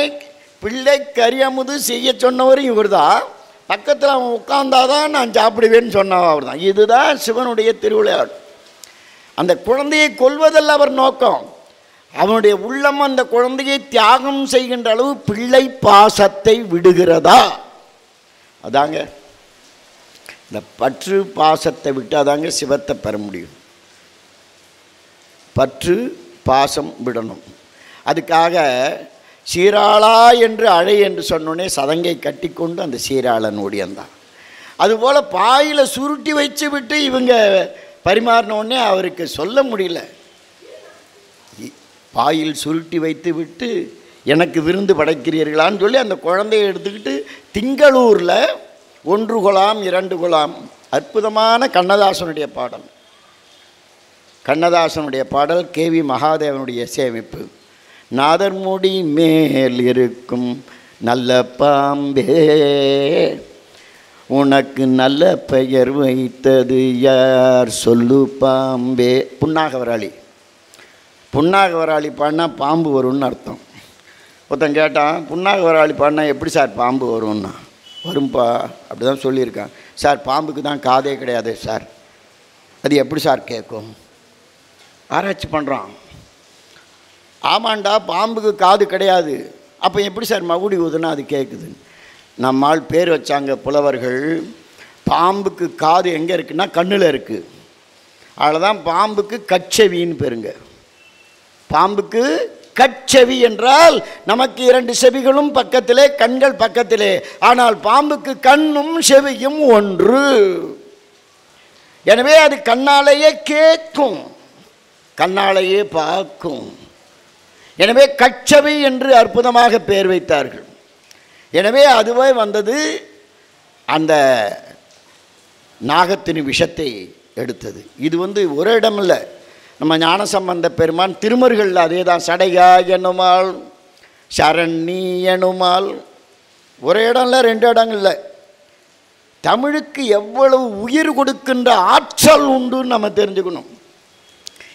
பிள்ளை கரியமுது செய்ய சொன்னவரும் இவர் தான் பக்கத்தில் அவன் உட்கார்ந்தாதான் நான் சாப்பிடுவேன்னு சொன்னவன் அவர் தான் இதுதான் சிவனுடைய திருவிளையாடு அந்த குழந்தையை கொல்வதல்ல அவர் நோக்கம். அவனுடைய உள்ளம் அந்த குழந்தையை தியாகம் செய்கின்ற அளவு பிள்ளை பாசத்தை விடுகிறதா? அதாங்க. இந்த பற்று பாசத்தை விட்டு அதாங்க சிவத்தை பெற முடியும். பற்று பாசம் விடணும். அதுக்காக சீராளா என்று அழை என்று சொன்னோடனே சதங்கை கட்டிக்கொண்டு அந்த சீராளன் ஓடியந்தான். அதுபோல் பாயில் சுருட்டி வச்சு விட்டு இவங்க பரிமாறினோடனே அவருக்கு சொல்ல முடியல. பாயில் சுருட்டி வைத்து விட்டு எனக்கு விருந்து படைக்கிறீர்களான்னு சொல்லி அந்த குழந்தையை எடுத்துக்கிட்டு திங்களூரில் ஒன்று குலாம் இரண்டு குலாம். அற்புதமான கண்ணதாசனுடைய பாடல். கண்ணதாசனுடைய பாடல் கேவி மகாதேவனுடைய சேமிப்பு. நாதர்முடி மேல் இருக்கும் நல்ல பாம்பே உனக்கு நல்ல பெயர் வைத்தது யார் சொல்லு பாம்பே. புன்னாகவராளி. புன்னாகவராளி பாடினா பாம்பு வரும்னு அர்த்தம். ஒருத்தன் கேட்டான் புன்னாகவராளி பாடினா எப்படி சார் பாம்பு வரும்னா? வரும்பா அப்படி தான் சொல்லியிருக்கான். சார் பாம்புக்கு தான் காதே கிடையாது சார். அது எப்படி சார் கேட்கும்? ஆராய்ச்சி பண்ணுறான் ஆமாண்டா பாம்புக்கு காது கிடையாது. அப்போ எப்படி சார் மகுடி ஊதுனா அது கேட்குது நம்மால் பேர் வச்சாங்க புலவர்கள் பாம்புக்கு காது எங்கே இருக்குன்னா கண்ணில் இருக்குது அதில் தான் பாம்புக்கு கச்செவின்னு பேருங்க. பாம்புக்கு கட்செவி என்றால் நமக்கு இரண்டு செவிகளும் பக்கத்திலே கண்கள் பக்கத்திலே. ஆனால் பாம்புக்கு கண்ணும் செவியும் ஒன்று. எனவே அது கண்ணாலேயே கேட்கும். கண்ணாலேயே பார்க்கும். எனவே கச்சவை என்று அற்புதமாக பெயர் வைத்தார்கள். எனவே அதுவே வந்தது அந்த நாகத்தின் விஷத்தை எடுத்தது. இது வந்து ஒரு இடம் இல்லை நம்ம ஞானசம்பந்த பெருமான் திருமருகளில் அதே தான் சடையா எனுமாள் சரணி எனுமாள் ஒரு இடம் இல்லை ரெண்டு இடம் இல்லை தமிழுக்கு எவ்வளவு உயிர் கொடுக்கின்ற ஆற்றல் உண்டுன்னு நம்ம தெரிஞ்சுக்கணும்.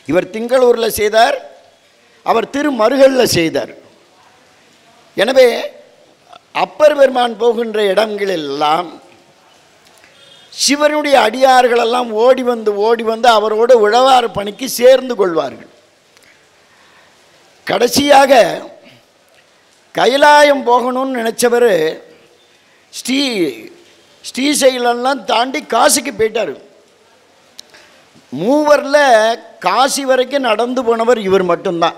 இவர் திங்களூரில் செய்தார் அவர் திருமருகல்ல செய்தார். எனவே அப்பர் பெருமான் போகின்ற இடங்களெல்லாம் சிவனுடைய அடியார்களெல்லாம் ஓடி வந்து ஓடி வந்து அவரோடு உழவார் பணிக்கு சேர்ந்து கொள்வார்கள். கடைசியாக கைலாயம் போகணும்னு நினச்சவர் ஸ்ரீ ஸ்ரீசைலெல்லாம் தாண்டி காசிக்கு போயிட்டார். மூவரில் காசி வரைக்கும் நடந்து போனவர் இவர் மட்டும்தான்.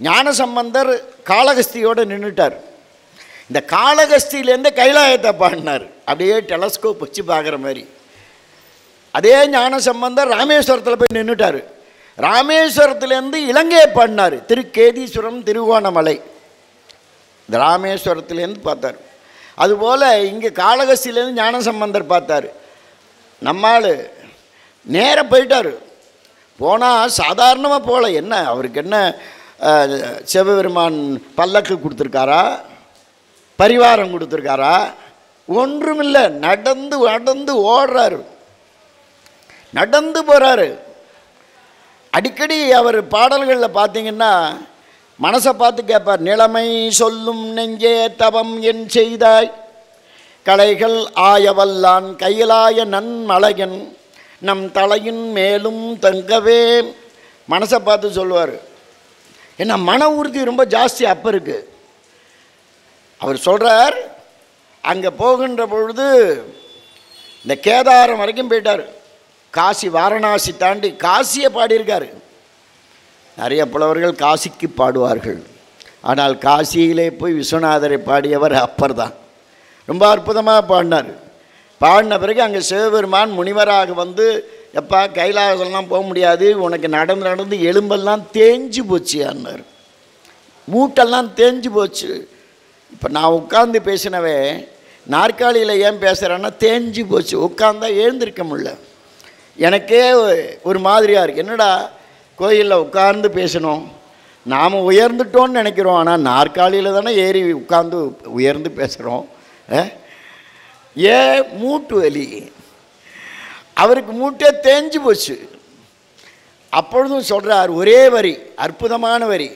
ஞானசம்பந்தர் காலகஸ்தியோடு நின்றுட்டார் இந்த காளகஸ்தியிலேருந்து கைலாயத்தை பாடினார். அப்படியே டெலஸ்கோப் வச்சு பார்க்குற மாதிரி. அதே ஞானசம்பந்தர் ராமேஸ்வரத்தில் போய் நின்றுட்டார் ராமேஸ்வரத்துலேருந்து இலங்கையை பாடினார். திருக்கேதீஸ்வரம் திருகோணமலை. இந்த ராமேஸ்வரத்துலேருந்து பார்த்தார். அதுபோல் இங்கே காளகஸ்தியிலேருந்து ஞானசம்பந்தர் பார்த்தார். நம்மால் நேராக போயிட்டார். போனால் சாதாரணமாக போகல என்ன? அவருக்கு என்ன சிவபெருமான் பல்லக்கு கொடுத்துருக்காரா? பரிவாரம் கொடுத்துருக்காரா? ஒன்றுமில்லை. நடந்து நடந்து ஓடுறாரு. நடந்து போகிறாரு அடிக்கடி அவர் பாடல்களில் பார்த்தீங்கன்னா மனசை பார்த்து கேட்பார் நிலைமை சொல்லும் நெஞ்சே தவம் என் செய்தாய். கலைகள் ஆயவல்லான் கையிலாய நன்மலையன் நம் தலையின் மேலும் தங்கவே. மனசை பார்த்து சொல்லுவார். ஏன்னா மன உறுதி ரொம்ப ஜாஸ்தி அப்போ இருக்குது அவர் சொல்கிறார் அங்கே போகின்ற பொழுது இந்த கேதாரம் வரைக்கும் போயிட்டார். காசி வாரணாசி தாண்டி காசியை பாடியிருக்காரு. நிறைய புலவர்கள் காசிக்கு பாடுவார்கள். ஆனால் காசியிலே போய் விஸ்வநாதரை பாடியவர் அப்பர் தான் ரொம்ப அற்புதமாக பாடினார். பாடின பிறகு அங்கே சிவபெருமான் முனிவராக வந்து எப்பா கைலாசம்லாம் போக முடியாது உனக்கு நடந்து நடந்து எலும்பெல்லாம் தேஞ்சு போச்சு அன்னார். மூட்டெல்லாம் தேஞ்சு போச்சு. இப்போ நான் உட்காந்து பேசினவே நாற்காலியில் ஏன் பேசுகிறேன்னா தேஞ்சு போச்சு உட்காந்தா எழுந்திருக்க முடியல. எனக்கே ஒரு மாதிரியாக இருக்குது என்னடா கோயிலில் உட்கார்ந்து பேசணும். நாம் உயர்ந்துட்டோன்னு நினைக்கிறோம் ஆனால் நாற்காலியில் தானே ஏறி உட்காந்து உயர்ந்து பேசுகிறோம் ஏன் மூட்டு வலி. அவருக்கு மூட்டே தேஞ்சு போச்சு. அப்பொழுதும் சொல்கிறார் ஒரே வரி அற்புதமான வரி.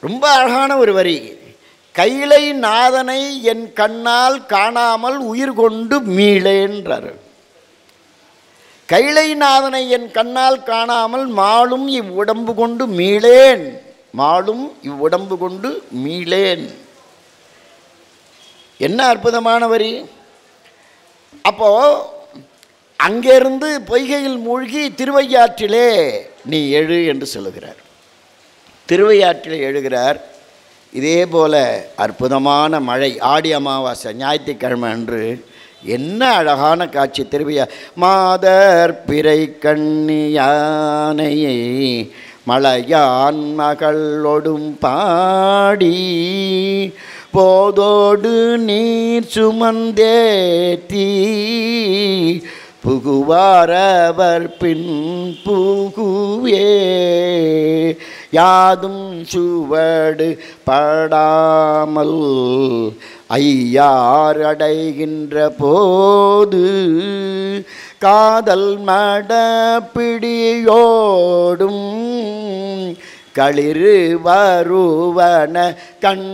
ரொம்ப அழகான ஒரு வரி. கைலை நாதனை என் கண்ணால் காணாமல் உயிர் கொண்டு மீளேன்றார். கைலை நாதனை என் கண்ணால் காணாமல் மாளும் இவ்வுடம்பு கொண்டு மீளேன். மாளும் இவ்வுடம்பு கொண்டு மீளேன். என்ன அற்புதமான வரி அப்போது அங்கேருந்து பொய்கையில் மூழ்கி திருவையாற்றிலே நீ எழு என்று சொல்லுகிறார். திருவையாற்றில் எழுகிறார் இதே போல் அற்புதமான மழை ஆடி அமாவாசை ஞாயிற்றுக்கிழமை அன்று என்ன அழகான காட்சி திருவையா மாதர் பிறை கண்ணியானையை மலையான் மகளொடும் பாடி போதோடு நீர் சுமந்தேத்தி புகுவாரவர் பின் புகுவே. யாதும் சுவடு படாமல் ஐயார் அடைகின்ற போது காதல் மடப்பிடியோடும் களிறு வருவன கண்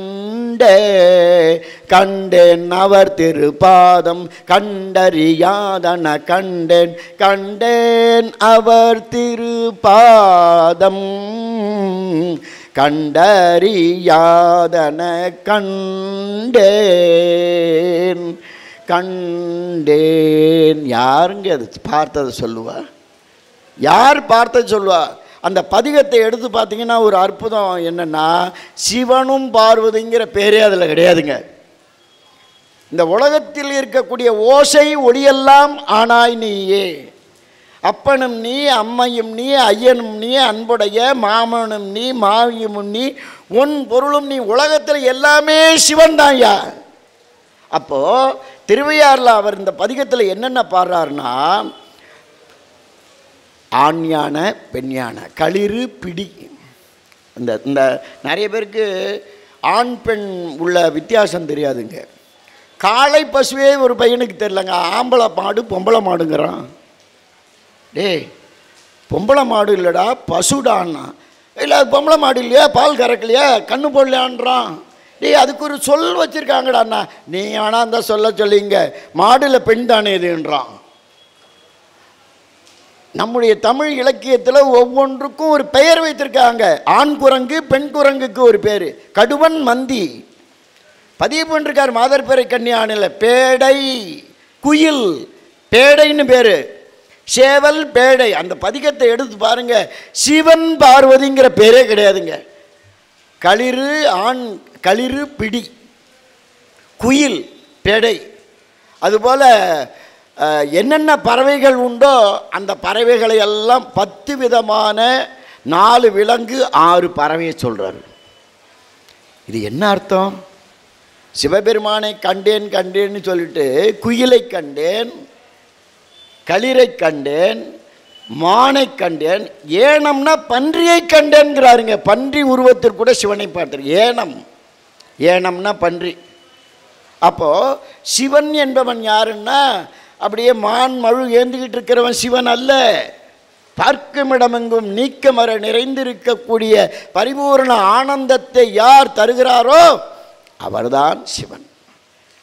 கண்டே கண்டேன் அவர் திருப்பாதம் கண்டறியாதன கண்டேன் கண்டேன் அவர் திருப்பாதம் கண்டறியாதன கண்டேன் கண்டேன். யாருங்க அது பார்த்ததை சொல்லுவா? யார் பார்த்தது சொல்லுவா? அந்த பதிகத்தை எடுத்து பார்த்தீங்கன்னா ஒரு அற்புதம் என்னென்னா சிவனும் பார்வதிங்கிற பேரே அதில் கிடையாதுங்க. இந்த உலகத்தில் இருக்கக்கூடிய ஓசை ஒளியெல்லாம் ஆனாய் நீயே. அப்பனும் நீ அம்மையும் நீ ஐயனும் நீ அன்புடைய மாமனும் நீ மாவியமும் நீ உன் பொருளும் நீ உலகத்தில் எல்லாமே சிவன் தான்யா அப்போது திருவையாறில் அவர் இந்த பதிகத்தில் என்னென்ன பாடுறாருன்னா ஆண் யானை பெண் யானை களிறு பிடி. இந்த இந்த நிறைய பேருக்கு ஆண் பெண் உள்ள வித்தியாசம் தெரியாதுங்க. காளை பசுவே ஒரு பையனுக்கு தெரிலங்க ஆம்பளை மாடு பொம்பளை மாடுங்கிறான். டேய் பொம்பளை மாடு இல்லைடா பசுடான்னா. இல்லை அது பொம்பளை மாடு இல்லையா? பால் கறக்கலையா? கண்ணு போடலான்றான் டேய் அதுக்கு ஒரு சொல் வச்சுருக்காங்கடாண்ணா. நீ ஆனால் அந்த சொல்ல சொல்லிங்க. மாடில் பெண் தானே இதுன்றான் நம்முடைய தமிழ் இலக்கியத்தில் ஒவ்வொன்றுக்கும் ஒரு பெயர் வைத்திருக்காங்க. ஆண் குரங்கு பெண் குரங்குக்கு ஒரு பேர். கடுவன் மந்தி. பதிவு பண்ணிருக்கார் மாதர்பேரை கன்னியானில். பேடை குயில் பேடைன்னு பேர். சேவல் பேடை. அந்த பதிகத்தை எடுத்து பாருங்க. சிவன் பார்வதிங்கிற பேரே கிடையாதுங்க. களிறு ஆண் களிறு பிடி. குயில் பேடை. அதுபோல் என்னென்ன பறவைகள் உண்டோ அந்த பறவைகளை எல்லாம் பத்து விதமான நாலு விலங்கு ஆறு பறவையை சொல்கிறாரு இது என்ன அர்த்தம்? சிவபெருமானை கண்டேன் கண்டேன்னு சொல்லிட்டு குயிலை கண்டேன் களிரை கண்டேன் மானை கண்டேன் ஏனம்னா பன்றியை கண்டேன்கிறாருங்க. பன்றி உருவத்திற்கு கூட சிவனை பார்த்தார் ஏனம் ஏனம்னா பன்றி. அப்போது சிவன் என்பவன் யாருன்னா அப்படியே மான் மழு ஏந்துக்கிட்டு இருக்கிறவன் சிவன் அல்ல. பார்க்குமிடமெங்கும் நீக்கமர நிறைந்திருக்கக்கூடிய பரிபூரண ஆனந்தத்தை யார் தருகிறாரோ அவர்தான் சிவன்.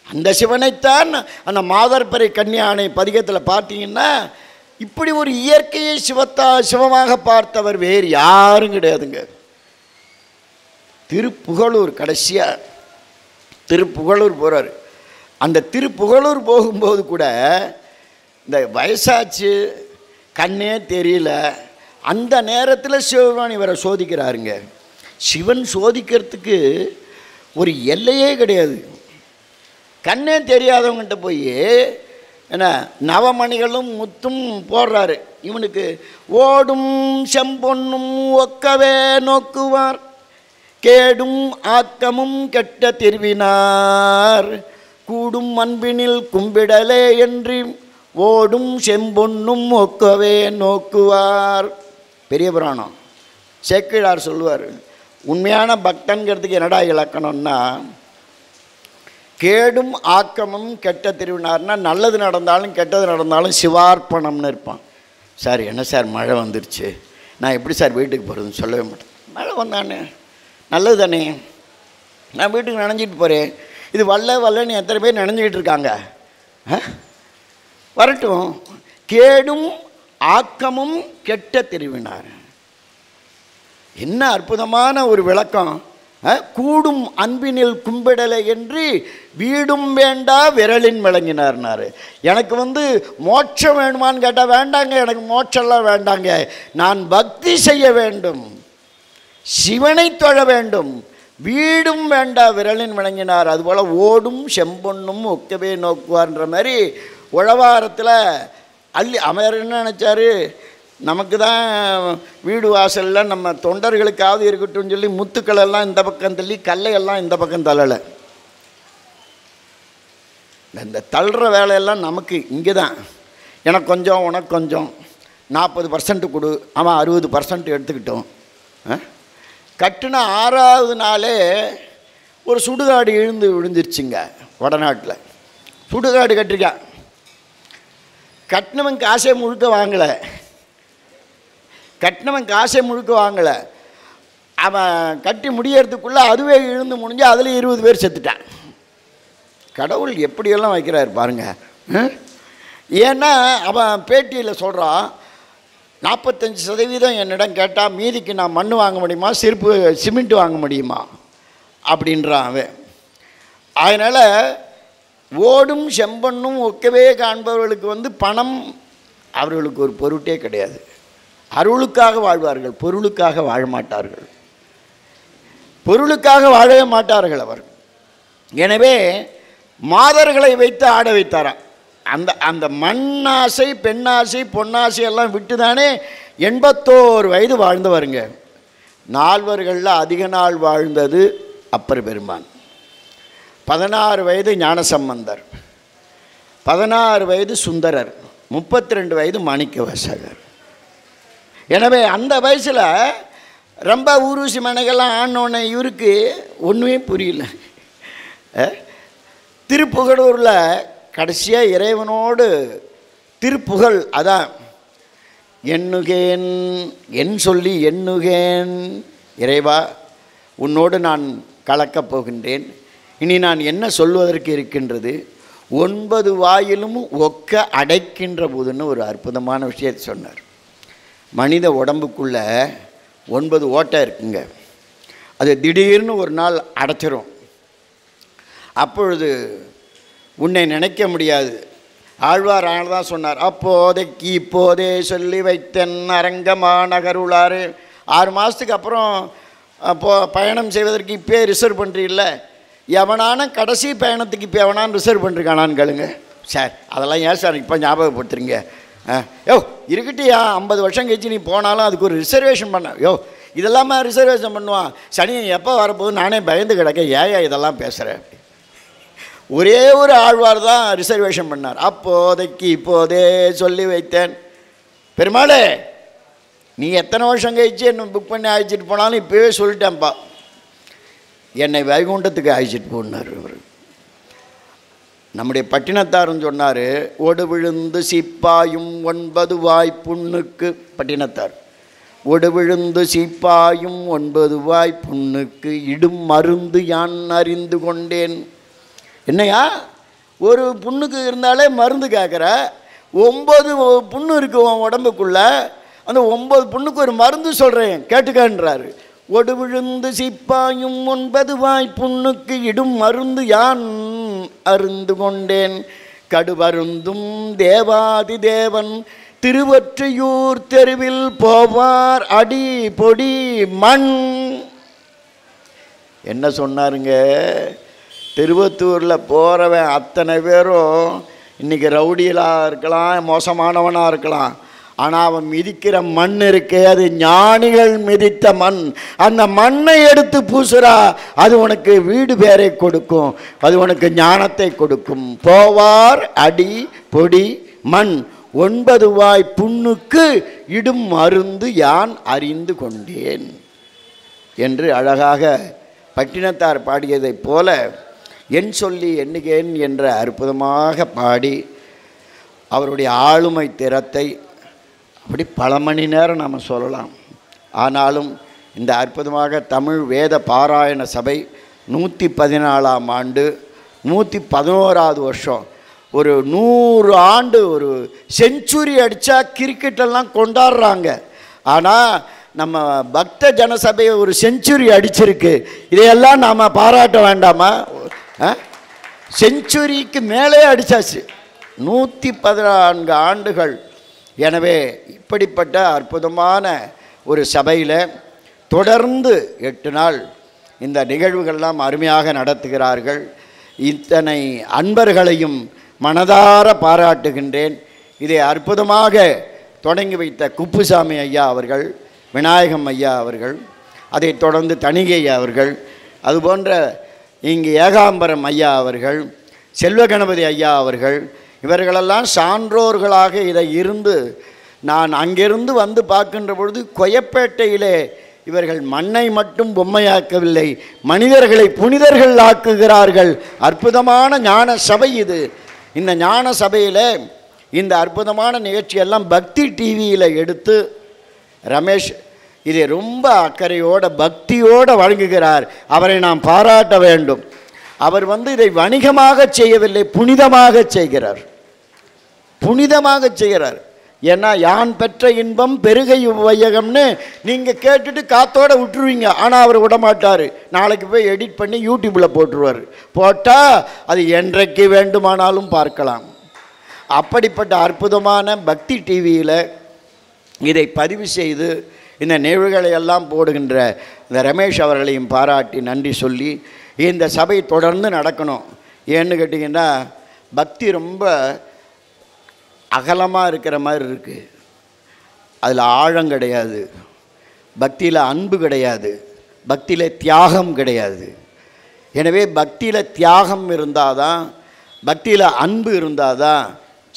அந்த சிவனைத்தான் அந்த மாதர்பரை கன்னியானை பதிகத்தில் பார்த்தீங்கன்னா இப்படி ஒரு இயற்கையை சிவத்தா சிவமாக பார்த்தவர் வேறு யாரும் கிடையாதுங்க. திருப்புகழூர் கடைசியாக திருப்புகழூர் போகிறார் அந்த திருப்புகழூர் போகும்போது கூட இந்த வயசாச்சு கண்ணே தெரியல. அந்த நேரத்தில் சிவபெருமான் இவரை சோதிக்கிறாருங்க. சிவன் சோதிக்கிறதுக்கு ஒரு எல்லையே கிடையாது. கண்ணே தெரியாதவங்ககிட்ட போய் என்ன நவமணிகளும் முத்தும் போடுறாரு. இவனுக்கு ஓடும் செம்பொன்னும் ஒக்கவே நோக்குவார். கேடும் ஆக்கமும் கெட்ட திருவினார். கூடும் அன்பினில் கும்பிடலே என்று ஓடும் செம்பொன்னும் ஒக்கவே நோக்குவார். பெரிய புராணம். சேக்கிழார் சொல்லுவார் உண்மையான பக்தன்கிறதுக்கு என்னடா இலக்கணம்னா கேடும் ஆக்கமும் கெட்ட திருவினார்னா நல்லது நடந்தாலும் கெட்டது நடந்தாலும் சிவார்ப்பணம்னு இருப்பான். சார் என்ன சார் மழை வந்துருச்சு? நான் எப்படி சார் வீட்டுக்கு போகிறதுன்னு சொல்லவே மாட்டேன். மழை வந்தானே? நல்லது தானே? நான் வீட்டுக்கு நனைஞ்சிட்டு போகிறேன் இது வல்ல வல்லன்னு எத்தனை பேர் நினைஞ்சிக்கிட்டு இருக்காங்க. ஆ? வரட்டும். கேடும் ஆக்கமும் கெட்ட திருவினார். என்ன அற்புதமான ஒரு விளக்கம். கூடும் அன்பினில் கும்பிடலை என்று வீடும் வேண்டா விரலின் விளங்கினார்னாரு. எனக்கு வந்து மோட்சம் வேணுமான்னு கேட்டால் வேண்டாங்க எனக்கு மோட்சம்லாம் வேண்டாங்க. நான் பக்தி செய்ய வேண்டும். சிவனை தொழ வேண்டும். வீடும் வேண்டா விரலின் விளங்கினார் அதுபோல் ஓடும் செம்பொண்ணும் ஒக்கவே நோக்குவார்ன்ற மாதிரி உழவாரத்தில் அள்ளி அமர் என்ன நினச்சாரு? நமக்கு தான் வீடு வாசலில் நம்ம தொண்டர்களுக்காவது இருக்கட்டும்னு சொல்லி முத்துக்களெல்லாம் இந்த பக்கம் தள்ளி கல்லையெல்லாம் இந்த பக்கம் தள்ளலை. இந்த தள்ளுற வேலையெல்லாம் நமக்கு இங்கே தான் எனக்கு கொஞ்சம் உனக்கு கொஞ்சம். நாற்பது பர்சன்ட் கொடு. ஆமாம் அறுபது பர்சன்ட் எடுத்துக்கிட்டோம். ஆ? கட்டின ஆறாவது நாளே ஒரு சுடுகாடு இழுந்து விழுந்துருச்சுங்க வடநாட்டில். சுடுகாடு கட்டிருக்கான் கட்டினவன் காசே முழுக்க வாங்கலை. கட்டினவன் காசே முழுக்க வாங்கலை. அவன் கட்டி முடியறதுக்குள்ளே அதுவே இழுந்து முடிஞ்சு அதில் இருபது பேர் செத்துட்டான். கடவுள் எப்படியெல்லாம் வைக்கிறார் பாருங்க ம்? ஏன்னா அவன் பேட்டியில் சொல்கிறான் நாற்பத்தஞ்சு சதவீதம் என்னிடம் கேட்டால் மீதிக்கு நான் மண் வாங்க முடியுமா? சிரிப்பு சிமெண்ட் வாங்க முடியுமா? அப்படின்றான் அவன். அதனால் ஓடும் செம்பண்ணும் ஒக்கவே காண்பவர்களுக்கு வந்து பணம் அவர்களுக்கு ஒரு பொருட்டே கிடையாது. அருளுக்காக வாழ்வார்கள் பொருளுக்காக வாழ மாட்டார்கள். பொருளுக்காக வாழவே மாட்டார்கள் அவர். எனவே மாதர்களை வைத்து ஆட வைத்தாராம். அந்த அந்த மண்ணாசை பெண்ணாசை பொன்னாசை எல்லாம் விட்டு தானே எண்பத்தோரு வயது வாழ்ந்தவருங்க. நால்வர்களில் அதிக நாள் வாழ்ந்தது அப்பர் பெருமான். பதினாறு வயது ஞானசம்பந்தர். பதினாறு வயது சுந்தரர். முப்பத்தி ரெண்டு வயது மாணிக்க வாசகர் எனவே அந்த வயசில் ரொம்ப ஊர்வசி மனைகள்லாம் ஆனோடனே இவருக்கு ஒன்றுமே புரியல. திருப்புகடூரில் கடைசியாக இறைவனோடு திருப்புகழ் அதான் எண்ணுகேன் என் சொல்லி எண்ணுகேன் இறைவா உன்னோடு நான் கலக்கப் போகின்றேன். இனி நான் என்ன சொல்வதற்கு இருக்கின்றது? ஒன்பது வாயிலும் ஒக்க அடைக்கின்ற போதுன்னு ஒரு அற்புதமான விஷயத்தை சொன்னார். மனித உடம்புக்குள்ள ஒன்பது ஓட்டை இருக்குங்க. அது திடீர்னு ஒரு நாள் அடைச்சிரும். அப்பொழுது உன்னை நினைக்க முடியாது. ஆழ்வார் தான் சொன்னார் அப்போதைக்கு இப்போதே சொல்லி வைத்தன் அரங்கமா நகருளாறு ஆறு மாதத்துக்கு அப்புறம் அப்போ பயணம் செய்வதற்கு இப்போயே ரிசர்வ் பண்ணுறீல்ல எவனான கடைசி பயணத்துக்கு இப்போ எவனான்னு ரிசர்வ் பண்ணிருக்கானான்னு கேளுங்க. சார் அதெல்லாம் ஏன் சார் இப்போ ஞாபகப்படுத்துறீங்க? ஆ யோ இருக்கட்டியா? ஐம்பது வருஷம் கழிச்சு நீ போனாலும் அதுக்கு ஒரு ரிசர்வேஷன் பண்ண. யோ இதெல்லாமா ரிசர்வேஷன் பண்ணுவான்? சனி எப்போ வரப்போகுது நானே பயந்து கிடக்க ஏயா இதெல்லாம் பேசுகிறேன் ஒரே ஒரு ஆழ்வார் தான் ரிசர்வேஷன் பண்ணார். அப்போதைக்கு இப்போதே சொல்லி வைத்தேன். பெருமாளே நீ எத்தனை வருஷம் கழிச்சு என்னை புக் பண்ணி அழைச்சிட்டு போனாலும் இப்போவே சொல்லிட்டேன்ப்பா என்னை வைகுண்டத்துக்கு அழைச்சிட்டு போனார் இவர். நம்முடைய பட்டினத்தாருன்னு சொன்னார் ஒடு விழுந்து சீப்பாயும் ஒன்பது வாய் புண்ணுக்கு பட்டினத்தார். ஒடு விழுந்து சீப்பாயும் ஒன்பது வாய் புண்ணுக்கு இடும் மருந்து யான் அறிந்து கொண்டேன். என்னையா? ஒரு புண்ணுக்கு இருந்தாலே மருந்து கேட்குற ஒம்பது புண்ணு இருக்குது உன் உடம்புக்குள்ள. அந்த ஒம்பது புண்ணுக்கு ஒரு மருந்து சொல்கிறேன் கேட்டுக்கன்றாரு. ஒடு விழுந்து சிப்பாயும் ஒன்பது வாய் புண்ணுக்கு இடும் மருந்து யான் அருந்து கொண்டேன். கடுவருந்தும் தேவாதி தேவன் திருவொற்றியூர் தெருவில் போவார் அடி பொடி மண். என்ன சொன்னாருங்க? திருவத்தூரில் போகிறவன் அத்தனை பேரும் இன்றைக்கி ரவுடியலாக இருக்கலாம் மோசமானவனாக இருக்கலாம். ஆனால் அவன் மிதிக்கிற மண் இருக்கே அது ஞானிகள் மிதித்த மண். அந்த மண்ணை எடுத்து பூசுறா அது உனக்கு வீடு பேரை கொடுக்கும் அது உனக்கு ஞானத்தை கொடுக்கும். போவார் அடி பொடி மண். ஒன்பது வாய் புண்ணுக்கு இடும் மருந்து யான் அறிந்து கொண்டேன்? என்று அழகாக பட்டினத்தார் பாடியதைப் போல என் சொல்லி எண்ணுகேன் என்ற அற்புதமாக பாடி அவருடைய ஆளுமை திறத்தை அப்படி பல மணி நேரம் நாம் சொல்லலாம். ஆனாலும் இந்த அற்புதமாக தமிழ் வேத பாராயண சபை நூற்றி பதினாலாம் ஆண்டு நூற்றி பதினோராவது வருஷம் ஒரு நூறு ஆண்டு ஒரு செஞ்சுரி அடித்தா கிரிக்கெட்டெல்லாம் கொண்டாடுறாங்க. ஆனால் நம்ம பக்த ஜனசபையை ஒரு செஞ்சுரி அடிச்சிருக்கு. இதையெல்லாம் நாம் பாராட்ட வேண்டாமா? செஞ்சுரிக்கு மேலே அடித்தாச்சு நூற்றி பதினான்கு ஆண்டுகள். எனவே இப்படிப்பட்ட அற்புதமான ஒரு சபையில் தொடர்ந்து எட்டு நாள் இந்த நிகழ்வுகள்லாம் அருமையாக நடத்துகிறார்கள். இத்தனை அன்பர்களையும் மனதார பாராட்டுகின்றேன். இதை அற்புதமாக தொடங்கி வைத்த குப்புசாமி ஐயா அவர்கள் விநாயகம் ஐயா அவர்கள் அதைத் தொடர்ந்து தணிகை அவர்கள் அதுபோன்ற இங்கு ஏகாம்பரம் ஐயா அவர்கள் செல்வ கணபதி ஐயா அவர்கள் இவர்களெல்லாம் சான்றோர்களாக இதை இருந்து நான் அங்கிருந்து வந்து பார்க்கின்ற பொழுது கொயப்பேட்டையிலே இவர்கள் மண்ணை மட்டும் பொம்மையாக்கவில்லை மனிதர்களை புனிதர்கள் ஆக்குகிறார்கள். அற்புதமான ஞான சபை இது. இந்த ஞான சபையில் இந்த அற்புதமான நிகழ்ச்சியெல்லாம் பக்தி டிவியில் எடுத்து ரமேஷ் இதை ரொம்ப அக்கறையோட பக்தியோடு வழங்குகிறார். அவரை நாம் பாராட்ட வேண்டும். அவர் வந்து இதை வணிகமாக செய்யவில்லை புனிதமாக செய்கிறார். புனிதமாக செய்கிறார். ஏன்னா யான் பெற்ற இன்பம் பெருகை வையகம்னு நீங்கள் கேட்டுட்டு காத்தோட விட்டுருவீங்க. ஆனால் அவர் விடமாட்டார். நாளைக்கு போய் எடிட் பண்ணி யூடியூப்பில் போட்டுருவார். போட்டால் அது என்றைக்கு வேண்டுமானாலும் பார்க்கலாம். அப்படிப்பட்ட அற்புதமான பக்தி டிவியில் இதை பதிவு செய்து இந்த நிகழ்வுகளை எல்லாம் போடுகின்ற இந்த ரமேஷ் அவர்களையும் பாராட்டி நன்றி சொல்லி இந்த சபை தொடர்ந்து நடக்கணும். ஏன்னு கேட்டிங்கன்னா பக்தி ரொம்ப அகலமாக இருக்கிற மாதிரி இருக்குது அதில் ஆழம் கிடையாது. பக்தியில் அன்பு கிடையாது. பக்தியில் தியாகம் கிடையாது. எனவே பக்தியில் தியாகம் இருந்தால் தான் பக்தியில் அன்பு இருந்தால் தான்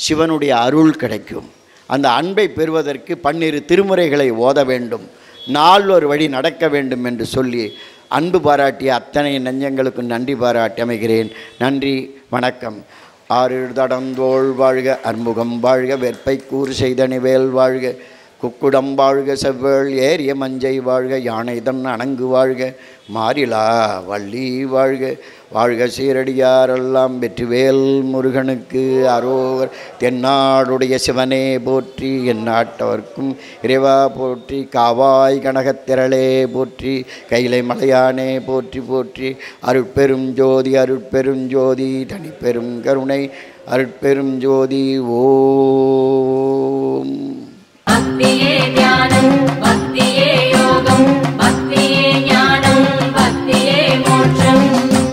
சிவனுடைய அருள் கிடைக்கும். அந்த அன்பை பெறுவதற்கு பன்னிரு திருமுறைகளை ஓத வேண்டும். நாள் வழி நடக்க வேண்டும் என்று சொல்லி அன்பு பாராட்டிய அத்தனை நெஞ்சங்களுக்கு நன்றி பாராட்டி அமைகிறேன். நன்றி வணக்கம். ஆறு தடந்தோள் வாழ்க அன்முகம் வாழ்க வெற்பை கூறு செய்தனிவேல் வாழ்க. குக்குடம் வாழ்க செவ்வேள் ஏரிய மஞ்சை வாழ்க யானைதன் அணங்கு வாழ்க மாறிலா வள்ளி வாழ்க. வாழ்க சீரடியாரெல்லாம் வெற்றிவேல் முருகனுக்கு அரோகர். தென்னாடுடைய சிவனே போற்றி என் நாட்டவர்க்கும் இறைவா போற்றி காவாய் கனகத்திரளே போற்றி கைலை மலையானே போற்றி போற்றி. அருட்பெரும் ஜோதி அருட்பெரும் ஜோதி தனிப்பெரும் கருணை அருட்பெரும் ஜோதி ஓம். अस्ति ये ज्ञानम् अस्ति ये लोकम् अस्ति ये ज्ञानम् अस्ति ये मोत्रम्